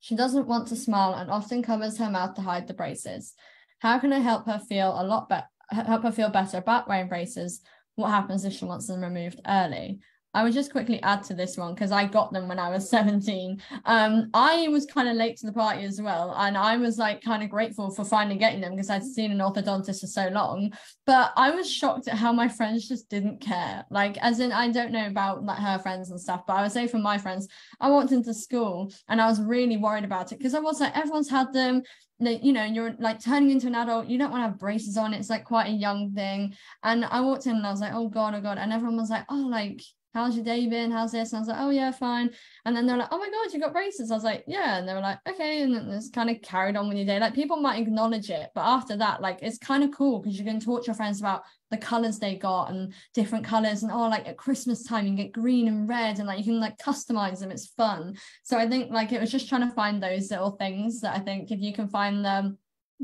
B: She doesn't want to smile and often covers her mouth to hide the braces. How can I help her feel a lot better? Help her feel better about wearing braces. What happens if she wants them removed early? I would just quickly add to this one because I got them when I was 17. Um, I was kind of late to the party as well. And I was like kind of grateful for finally getting them because I'd seen an orthodontist for so long. But I was shocked at how my friends just didn't care. Like, as in, I don't know about like her friends and stuff, but I would say for my friends, I walked into school and I was really worried about it because I was like, everyone's had them you know you're like turning into an adult you don't want to have braces on it's like quite a young thing and i walked in and i was like oh god oh god and everyone was like oh like how's your day been? How's this? And I was like, oh yeah, fine. And then they're like, oh my god, you got braces. I was like, yeah. And they were like, okay. And then it's kind of carried on with your day. Like people might acknowledge it, but after that, like it's kind of cool because you can talk to your friends about the colors they got and different colors. And oh, like at Christmas time, you get green and red, and like you can like customize them. It's fun. So I think like it was just trying to find those little things that I think if you can find them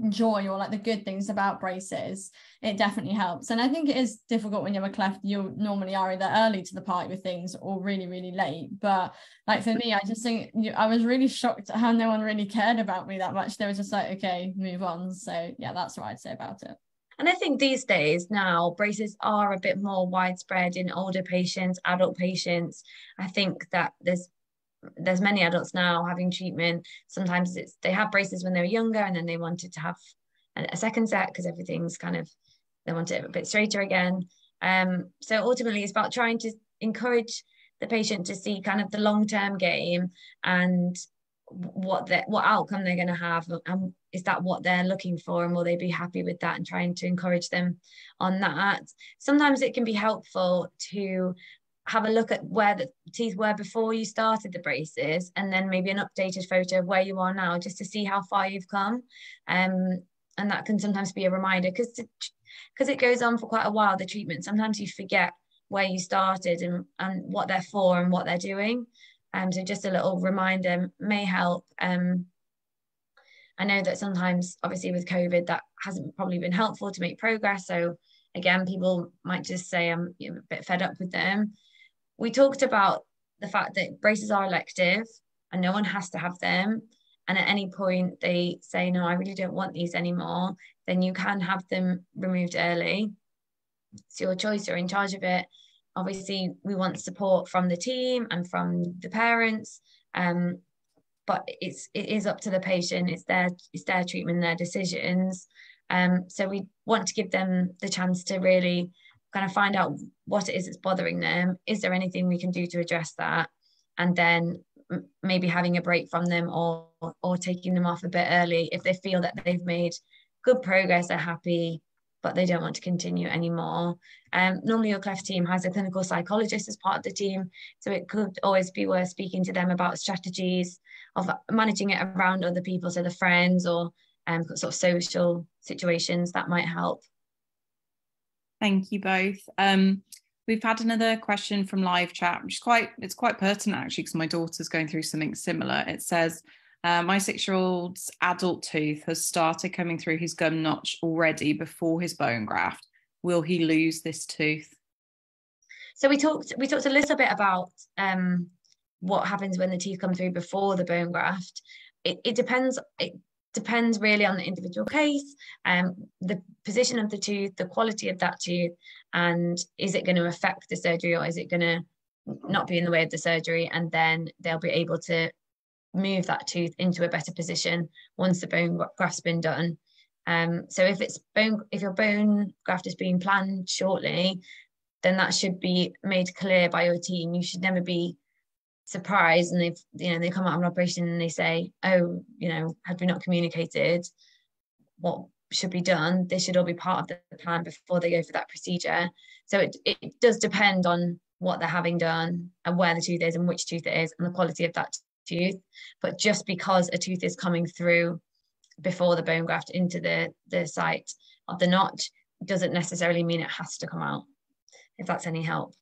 B: joy or like the good things about braces it definitely helps. And i think it is difficult when you're a cleft you normally are either early to the party with things or really really late. But like for me i just think i was really shocked how no one really cared about me that much. They were just like okay move on. So yeah that's what i'd say about it.
C: And I think these days now braces are a bit more widespread in older patients, adult patients. I think that there's there's many adults now having treatment. Sometimes it's they have braces when they were younger and then they wanted to have a, a second set because everything's kind of they want it a bit straighter again. Um, so ultimately, it's about trying to encourage the patient to see kind of the long term game and what the, what outcome they're going to have and is that what they're looking for and will they be happy with that and trying to encourage them on that sometimes it can be helpful to have a look at where the teeth were before you started the braces and then maybe an updated photo of where you are now just to see how far you've come. Um, and that can sometimes be a reminder because because it goes on for quite a while the treatment. Sometimes you forget where you started and, and what they're for and what they're doing. Um, so just a little reminder may help. Um, I know that sometimes obviously with COVID that hasn't probably been helpful to make progress. So again people might just say I'm a bit fed up with them we talked about the fact that braces are elective and no one has to have them. And at any point they say, no, I really don't want these anymore, then you can have them removed early. It's your choice, you're in charge of it. Obviously, we want support from the team and from the parents. Um, but it's it is up to the patient, it's their it's their treatment, their decisions. Um, so we want to give them the chance to really kind of find out what it is that's bothering them. Is there anything we can do to address that? And then maybe having a break from them or or taking them off a bit early if they feel that they've made good progress, they're happy, but they don't want to continue anymore. Um, normally your cleft team has a clinical psychologist as part of the team, so it could always be worth speaking to them about strategies of managing it around other people, so the friends or um, sort of social situations that might help.
A: Thank you both. Um, we've had another question from live chat, which is quite it's quite pertinent actually because my daughter's going through something similar. It says, uh, my six-year-old's adult tooth has started coming through his gum notch already before his bone graft. Will he lose this tooth?
C: So we talked we talked a little bit about um, what happens when the teeth come through before the bone graft. It, it depends. It depends really on the individual case, um, the position of the tooth, the quality of that tooth, and is it going to affect the surgery or is it going to not be in the way of the surgery? And then they'll be able to move that tooth into a better position once the bone graft's been done. Um, so if it's bone, if your bone graft is being planned shortly, then that should be made clear by your team. You should never be surprised and they've you know they come out of an operation and they say oh you know had we not communicated what should be done they should all be part of the plan before they go for that procedure. So it, it does depend on what they're having done and where the tooth is and which tooth it is and the quality of that tooth. But just because a tooth is coming through before the bone graft into the the site of the notch doesn't necessarily mean it has to come out if that's any help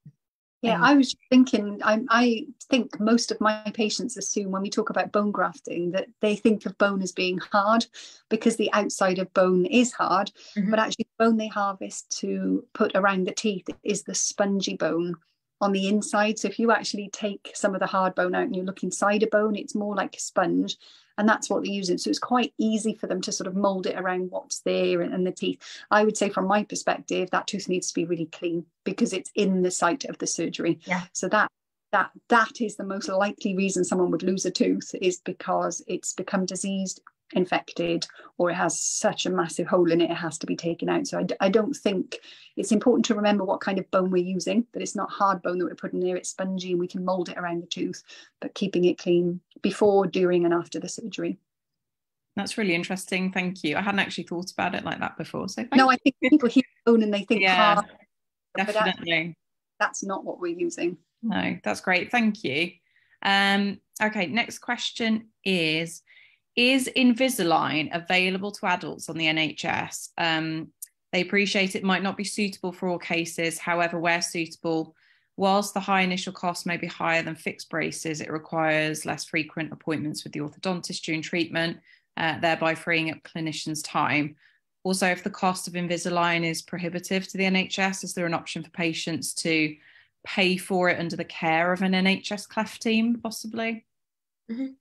D: yeah, I was thinking, I, I, think most of my patients assume when we talk about bone grafting that they think of bone as being hard because the outside of bone is hard, mm-hmm. but actually, the bone they harvest to put around the teeth is the spongy bone on the inside. So, if you actually take some of the hard bone out and you look inside a bone, it's more like a sponge and that's what they're using. So it's quite easy for them to sort of mold it around what's there and, and, the teeth. I would say from my perspective that tooth needs to be really clean because it's in the site of the surgery.
C: Yeah.
D: So that that that is the most likely reason someone would lose a tooth is because it's become diseased infected or it has such a massive hole in it it has to be taken out. So I, I don't think it's important to remember what kind of bone we're using that it's not hard bone that we're putting there it's spongy and we can mold it around the tooth but keeping it clean before during and after the surgery.
A: That's really interesting. Thank you. I hadn't actually thought about it like that before so
D: no i think people hear bone and they think
A: yeah hard, definitely.
D: that's not what we're using.
A: No that's great. Thank you. Um okay next question is is Invisalign available to adults on the NHS? Um, they appreciate it might not be suitable for all cases. However, where suitable, whilst the high initial cost may be higher than fixed braces, it requires less frequent appointments with the orthodontist during treatment, uh, thereby freeing up clinicians' time. Also, if the cost of Invisalign is prohibitive to the NHS, is there an option for patients to pay for it under the care of an NHS cleft team, possibly?
C: Mm-hmm.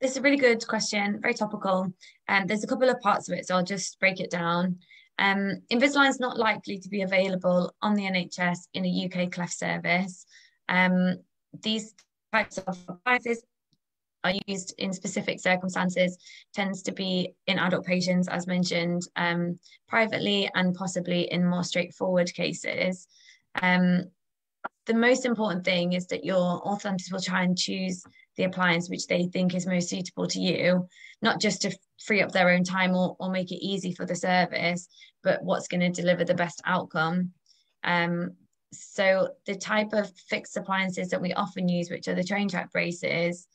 C: This is a really good question, very topical. And um, there's a couple of parts of it, so I'll just break it down. Um, Invisalign is not likely to be available on the NHS in a UK cleft service. Um, these types of devices are used in specific circumstances, tends to be in adult patients, as mentioned, um, privately and possibly in more straightforward cases. Um, the most important thing is that your orthodontist will try and choose the appliance which they think is most suitable to you, not just to free up their own time or, or make it easy for the service, but what's going to deliver the best outcome. Um, so the type of fixed appliances that we often use, which are the train track braces,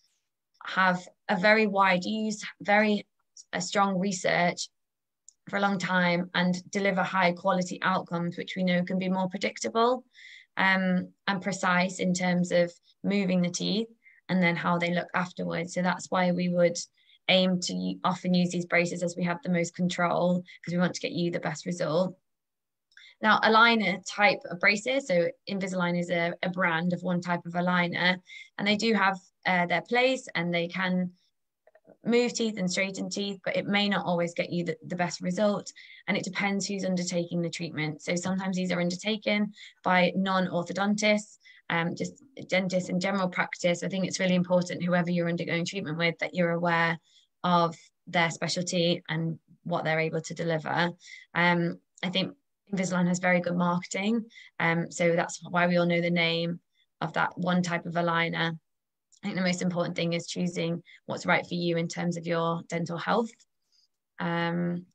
C: have a very wide use, very a strong research for a long time and deliver high quality outcomes, which we know can be more predictable um, and precise in terms of moving the teeth and then how they look afterwards. So that's why we would aim to often use these braces as we have the most control because we want to get you the best result. Now, aligner type of braces, so Invisalign is a, a brand of one type of aligner, and they do have uh, their place and they can move teeth and straighten teeth, but it may not always get you the, the best result. And it depends who's undertaking the treatment. So sometimes these are undertaken by non orthodontists, um, just dentists in general practice. I think it's really important, whoever you're undergoing treatment with, that you're aware of their specialty and what they're able to deliver. Um, I think Invisalign has very good marketing. Um, so that's why we all know the name of that one type of aligner. I think the most important thing is choosing what's right for you in terms of your dental health. Um,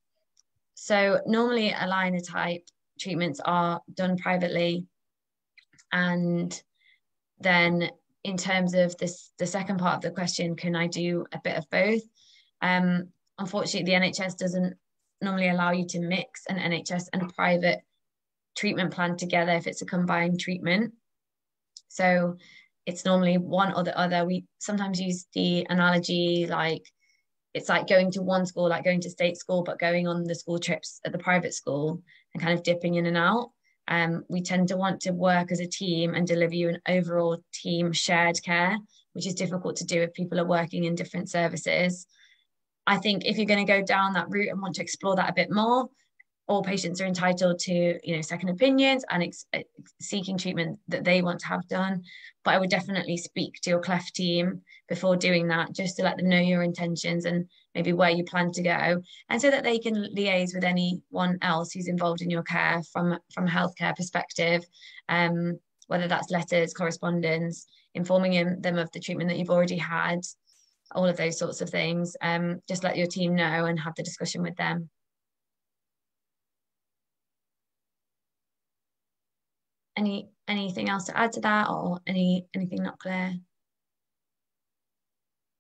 C: so normally aligner type treatments are done privately and then in terms of this the second part of the question can i do a bit of both? Um, unfortunately the nhs doesn't normally allow you to mix an nhs and a private treatment plan together if it's a combined treatment. So it's normally one or the other. We sometimes use the analogy like it's like going to one school like going to state school but going on the school trips at the private school and kind of dipping in and out um, we tend to want to work as a team and deliver you an overall team shared care, which is difficult to do if people are working in different services. I think if you're going to go down that route and want to explore that a bit more, all patients are entitled to you know second opinions and ex- seeking treatment that they want to have done but i would definitely speak to your cleft team before doing that just to let them know your intentions and maybe where you plan to go and so that they can liaise with anyone else who's involved in your care from from a healthcare perspective um, whether that's letters correspondence informing them of the treatment that you've already had all of those sorts of things. Um, just let your team know and have the discussion with them. Any anything else to add to that or any anything not clear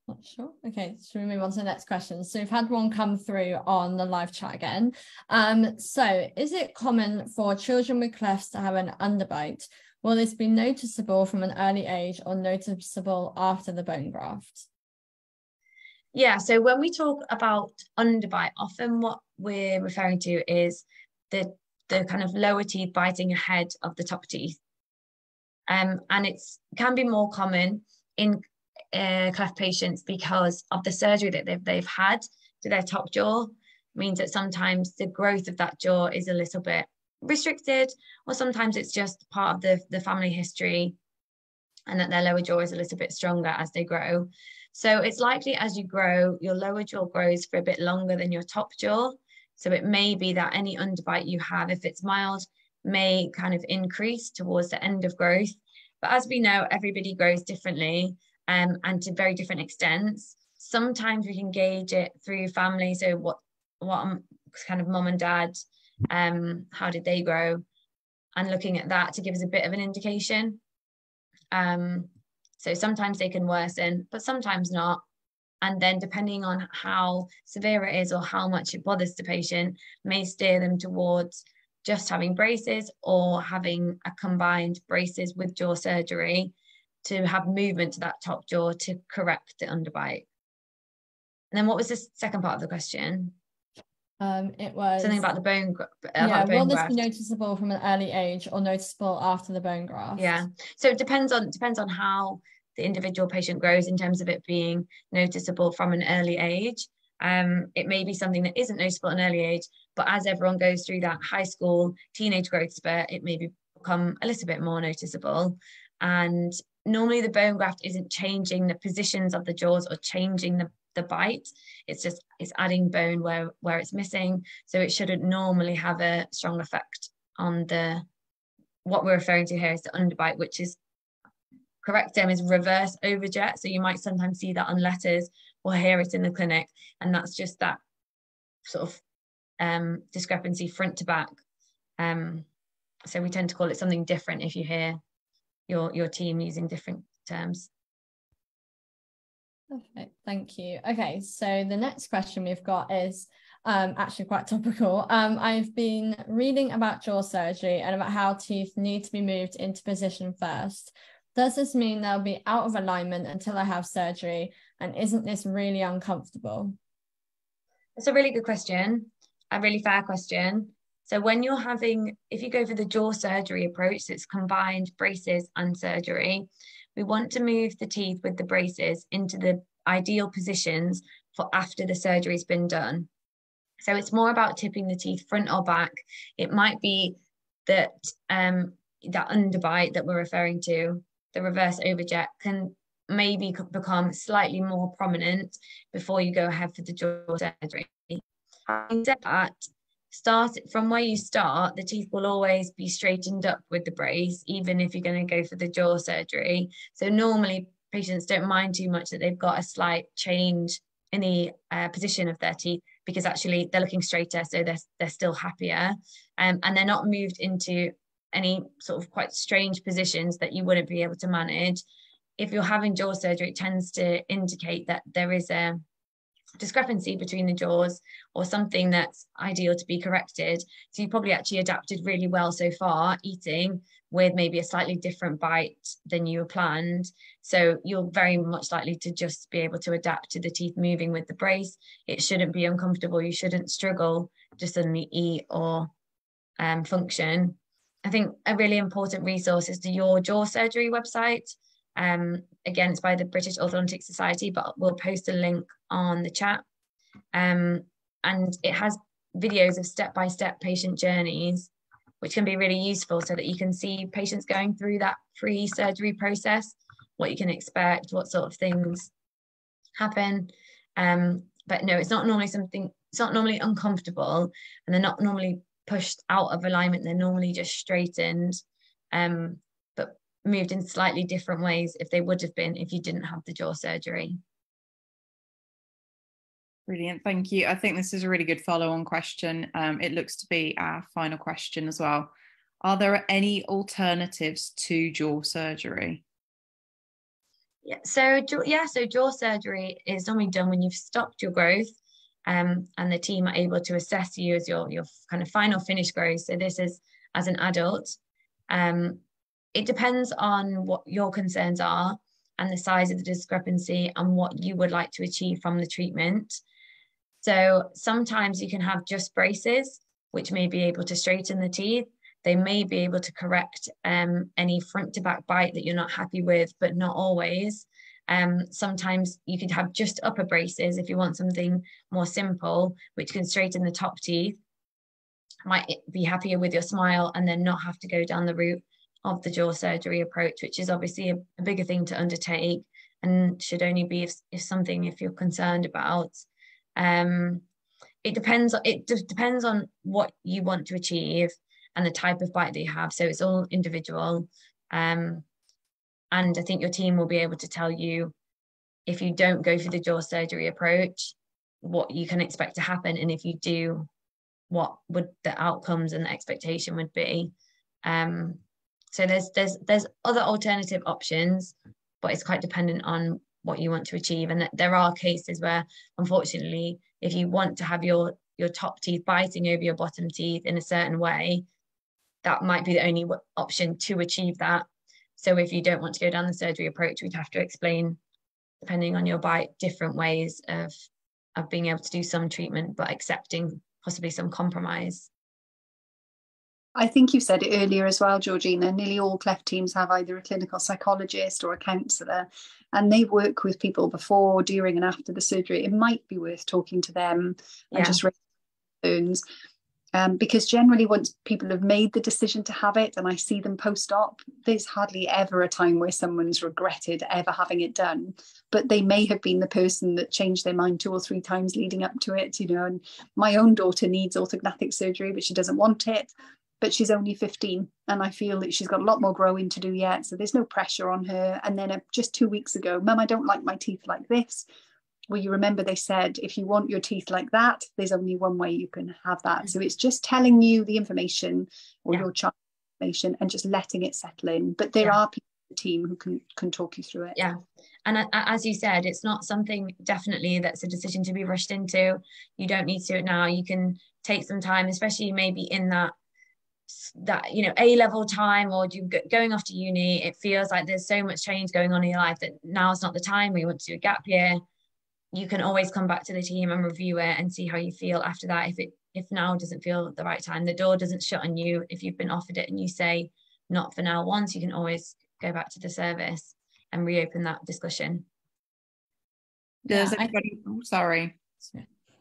B: not sure. Okay, so we move on to the next question? So we've had one come through on the live chat again. Um, so is it common for children with clefts to have an underbite? Will this be noticeable from an early age or noticeable after the bone graft?
C: Yeah, so when we talk about underbite, often what we're referring to is the the kind of lower teeth biting ahead of the top teeth. Um, and it can be more common in uh, cleft patients because of the surgery that they've, they've had to their top jaw means that sometimes the growth of that jaw is a little bit restricted or sometimes it's just part of the, the family history and that their lower jaw is a little bit stronger as they grow. So it's likely as you grow, your lower jaw grows for a bit longer than your top jaw. So it may be that any underbite you have, if it's mild, may kind of increase towards the end of growth. But as we know, everybody grows differently um, and to very different extents. Sometimes we can gauge it through family. So what what kind of mom and dad, um, how did they grow? And looking at that to give us a bit of an indication. Um, so sometimes they can worsen, but sometimes not. And then depending on how severe it is or how much it bothers the patient, may steer them towards just having braces or having a combined braces with jaw surgery to have movement to that top jaw to correct the underbite. And then what was the second part of the question?
B: Um, it was
C: something about the bone.
B: Uh, yeah, bone will this graft. be noticeable from an early age or noticeable after the bone graft?
C: Yeah, so it depends on depends on how the individual patient grows in terms of it being noticeable from an early age. Um, it may be something that isn't noticeable at an early age, but as everyone goes through that high school teenage growth spurt, it may become a little bit more noticeable. And normally the bone graft isn't changing the positions of the jaws or changing the, the bite. It's just it's adding bone where where it's missing. So it shouldn't normally have a strong effect on the what we're referring to here is the underbite, which is correct term is reverse overjet. So you might sometimes see that on letters or hear it in the clinic. And that's just that sort of um, discrepancy front to back. Um, so we tend to call it something different if you hear your your team using different terms.
B: Perfect, thank you. Okay, so the next question we've got is um, actually quite topical. Um, I've been reading about jaw surgery and about how teeth need to be moved into position first. Does this mean they'll be out of alignment until I have surgery? And isn't this really uncomfortable?
C: That's a really good question, a really fair question. So when you're having, if you go for the jaw surgery approach, it's combined braces and surgery. We want to move the teeth with the braces into the ideal positions for after the surgery's been done. So it's more about tipping the teeth front or back. It might be that um, that underbite that we're referring to, the reverse overjet, can maybe become slightly more prominent before you go ahead for the jaw surgery. Having said that, start from where you start, the teeth will always be straightened up with the brace, even if you're going to go for the jaw surgery. So normally patients don't mind too much that they've got a slight change in the uh, position of their teeth because actually they're looking straighter, so they're they're still happier, um, and they're not moved into any sort of quite strange positions that you wouldn't be able to manage. If you're having jaw surgery, it tends to indicate that there is a discrepancy between the jaws or something that's ideal to be corrected. So you probably actually adapted really well so far, eating with maybe a slightly different bite than you were planned. So you're very much likely to just be able to adapt to the teeth moving with the brace. It shouldn't be uncomfortable. You shouldn't struggle to suddenly eat or um, function. I think a really important resource is the Your Jaw Surgery website. Um, again, it's by the British Orthodontic Society, but we'll post a link on the chat. Um, and it has videos of step-by-step patient journeys, which can be really useful so that you can see patients going through that pre-surgery process, what you can expect, what sort of things happen. Um, but no, it's not normally something, it's not normally uncomfortable and they're not normally pushed out of alignment. They're normally just straightened, um, moved in slightly different ways if they would have been if you didn't have the jaw surgery.
A: Brilliant, thank you. I think this is a really good follow-on question. Um, it looks to be our final question as well. Are there any alternatives to jaw surgery?
C: Yeah, so yeah, so jaw surgery is normally done when you've stopped your growth, um, and the team are able to assess you as your your kind of final finish growth. So this is as an adult. Um, it depends on what your concerns are and the size of the discrepancy and what you would like to achieve from the treatment. So sometimes you can have just braces, which may be able to straighten the teeth, they may be able to correct um, any front to back bite that you're not happy with, but not always. Um, sometimes you could have just upper braces if you want something more simple, which can straighten the top teeth. Might be happier with your smile and then not have to go down the route of the jaw surgery approach, which is obviously a, a bigger thing to undertake and should only be if, if something if you're concerned about. Um, it depends. It depends on what you want to achieve and the type of bite that you have. So it's all individual. Um, and I think your team will be able to tell you if you don't go for the jaw surgery approach, what you can expect to happen. And if you do, what would the outcomes and the expectation would be. Um, so there's there's there's other alternative options, but it's quite dependent on what you want to achieve. And there are cases where, unfortunately, if you want to have your your top teeth biting over your bottom teeth in a certain way, that might be the only option to achieve that. So if you don't want to go down the surgery approach, we'd have to explain, depending on your bite, different ways of of being able to do some treatment, but accepting possibly some compromise.
D: I think you said it earlier as well, Georgina. Nearly all cleft teams have either a clinical psychologist or a counsellor, and they work with people before, during, and after the surgery. It might be worth talking to them and yeah. just concerns um, because generally once people have made the decision to have it and i see them post-op there's hardly ever a time where someone's regretted ever having it done but they may have been the person that changed their mind two or three times leading up to it you know and my own daughter needs orthognathic surgery but she doesn't want it but she's only 15 and i feel that she's got a lot more growing to do yet so there's no pressure on her and then uh, just two weeks ago mum i don't like my teeth like this well, you remember they said if you want your teeth like that, there's only one way you can have that. So it's just telling you the information or yeah. your child information and just letting it settle in. But there yeah. are people in the team who can can talk you through it.
C: Yeah. And as you said, it's not something definitely that's a decision to be rushed into. You don't need to do it now. You can take some time, especially maybe in that that you know a level time or you going off to uni it feels like there's so much change going on in your life that now is not the time we want to do a gap year. You can always come back to the team and review it and see how you feel after that. If it if now doesn't feel the right time the door doesn't shut on you if you've been offered it and you say not for now once you can always go back to the service and reopen that discussion.
A: Does yeah, anybody oh, sorry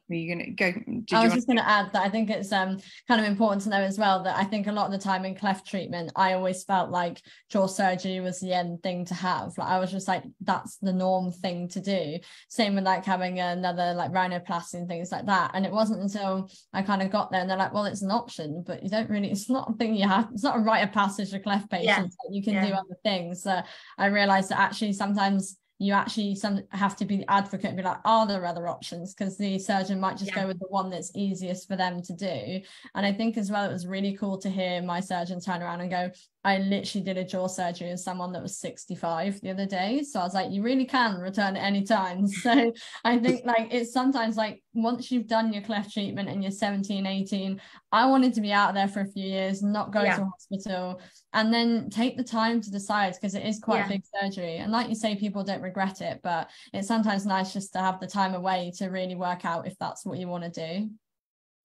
A: are you gonna go?
B: I was just going to add that I think it's um kind of important to know as well that I think a lot of the time in cleft treatment, I always felt like jaw surgery was the end thing to have. Like I was just like, that's the norm thing to do. Same with like having another like rhinoplasty and things like that. And it wasn't until I kind of got there and they're like, well, it's an option, but you don't really. It's not a thing you have. It's not a rite of passage for cleft patients. Yeah. You can yeah. do other things. So I realized that actually sometimes you actually some have to be the advocate and be like, are there other options? Because the surgeon might just yeah. go with the one that's easiest for them to do. And I think as well, it was really cool to hear my surgeon turn around and go, I literally did a jaw surgery with someone that was 65 the other day. So I was like, you really can return at any time. So I think like it's sometimes like once you've done your cleft treatment and you're 17, 18, I wanted to be out there for a few years, not go yeah. to hospital, and then take the time to decide because it is quite yeah. a big surgery. And like you say, people don't regret it, but it's sometimes nice just to have the time away to really work out if that's what you want to do.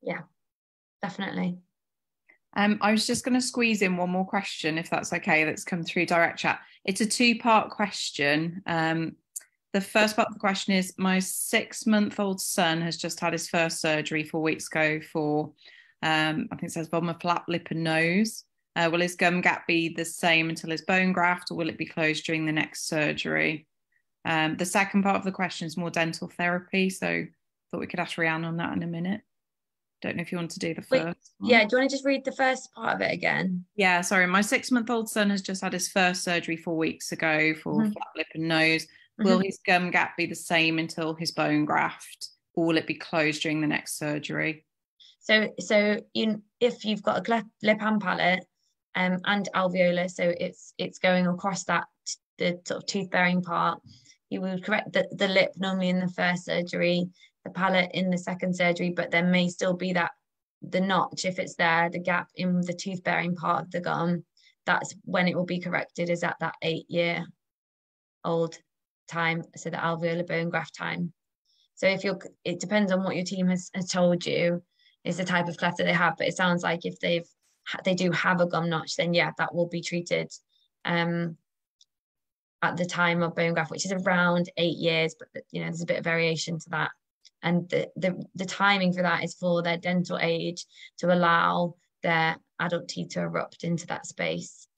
C: Yeah, definitely.
A: Um, I was just going to squeeze in one more question, if that's okay, that's come through direct chat. It's a two part question. Um, the first part of the question is My six month old son has just had his first surgery four weeks ago for, um, I think it says vulva flap, lip, and nose. Uh, will his gum gap be the same until his bone graft, or will it be closed during the next surgery? Um, the second part of the question is more dental therapy. So, I thought we could ask Rhiannon on that in a minute. Don't know if you want to do the first.
C: one. Yeah, do you want to just read the first part of it again?
A: Yeah, sorry. My six month old son has just had his first surgery four weeks ago for
C: Mhm.
A: cleft lip and nose. Will
C: Mhm.
A: his gum gap be the same until his bone graft, or will it be closed during the next surgery?
C: So, so you, if you've got a lip, lip and palate, um, and alveolar, so it's it's going across that the sort of tooth bearing part. You would correct the, the lip normally in the first surgery, the palate in the second surgery, but there may still be that the notch if it's there, the gap in the tooth bearing part of the gum. That's when it will be corrected. Is at that eight year old time, so the alveolar bone graft time. So if you're, it depends on what your team has, has told you is the type of cleft that they have. But it sounds like if they've they do have a gum notch, then yeah, that will be treated um, at the time of bone graft, which is around eight years. But you know, there's a bit of variation to that, and the the, the timing for that is for their dental age to allow their adult teeth to erupt into that space.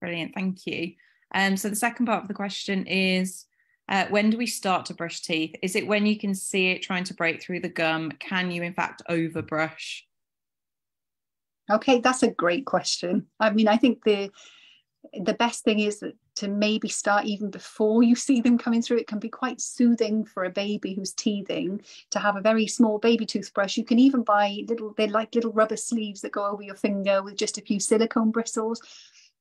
A: Brilliant, thank you. Um, so the second part of the question is uh, when do we start to brush teeth? Is it when you can see it trying to break through the gum? Can you, in fact, overbrush?
D: Okay, that's a great question. I mean, I think the the best thing is that to maybe start even before you see them coming through. It can be quite soothing for a baby who's teething to have a very small baby toothbrush. You can even buy little, they're like little rubber sleeves that go over your finger with just a few silicone bristles.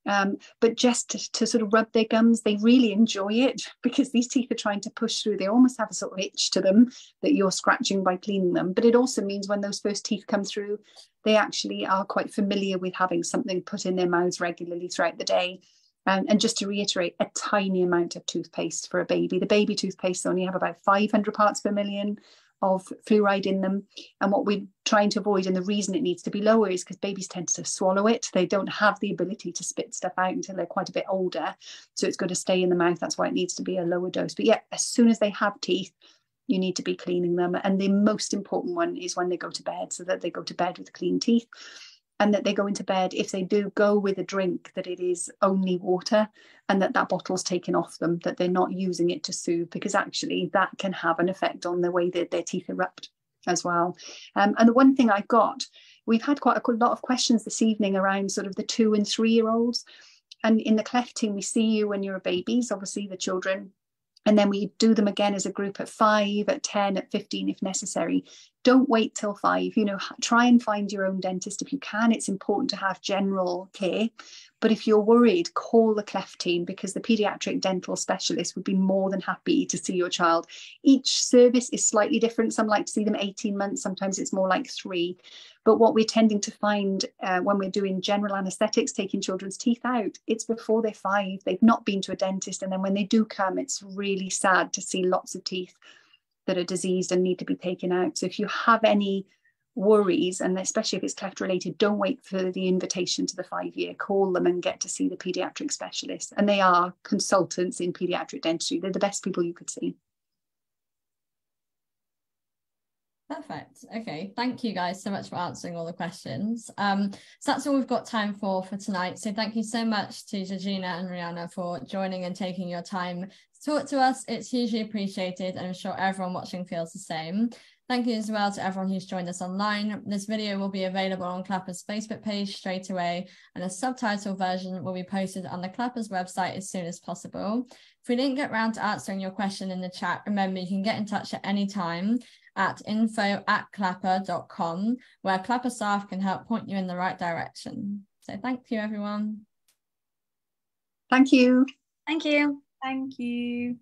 D: Um, but just to, to, sort of rub their gums, they really enjoy it because these teeth are trying to push through. They almost have a sort of itch to them that you're scratching by cleaning them. But it also means when those first teeth come through, they actually are quite familiar with having something put in their mouths regularly throughout the day. Um, and just to reiterate, a tiny amount of toothpaste for a baby. The baby toothpaste only have about 500 parts per million of fluoride in them. And what we're trying to avoid, and the reason it needs to be lower, is because babies tend to swallow it. They don't have the ability to spit stuff out until they're quite a bit older. So it's going to stay in the mouth. That's why it needs to be a lower dose. But yeah, as soon as they have teeth, you need to be cleaning them. And the most important one is when they go to bed, so that they go to bed with clean teeth and that they go into bed if they do go with a drink that it is only water and that that bottle's taken off them that they're not using it to soothe because actually that can have an effect on the way that their teeth erupt as well. Um, and the one thing i got we've had quite a lot of questions this evening around sort of the two and three year olds and in the cleft team we see you when you're babies obviously the children. And then we do them again as a group at five at 10 at 15 if necessary don't wait till five you know try and find your own dentist if you can. It's important to have general care. But if you're worried call the cleft team because the pediatric dental specialist would be more than happy to see your child. Each service is slightly different. Some like to see them 18 months sometimes it's more like three. But what we're tending to find uh, when we're doing general anesthetics taking children's teeth out it's before they're five. They've not been to a dentist. And then when they do come it's really sad to see lots of teeth that are diseased and need to be taken out. So if you have any worries, and especially if it's cleft related, don't wait for the invitation to the five year. Call them and get to see the paediatric specialist. And they are consultants in paediatric dentistry. They're the best people you could see.
B: Perfect. Okay. Thank you guys so much for answering all the questions. Um, so that's all we've got time for for tonight. So thank you so much to Georgina and Rihanna for joining and taking your time talk to us. It's hugely appreciated and I'm sure everyone watching feels the same. Thank you as well to everyone who's joined us online. This video will be available on CLAPA's Facebook page straight away, and a subtitle version will be posted on the CLAPA's website as soon as possible. If we didn't get around to answering your question in the chat, remember you can get in touch at any time at info at clapa.com, where Clapper staff can help point you in the right direction. So thank you, everyone.
D: Thank you.
C: Thank you.
A: Thank you.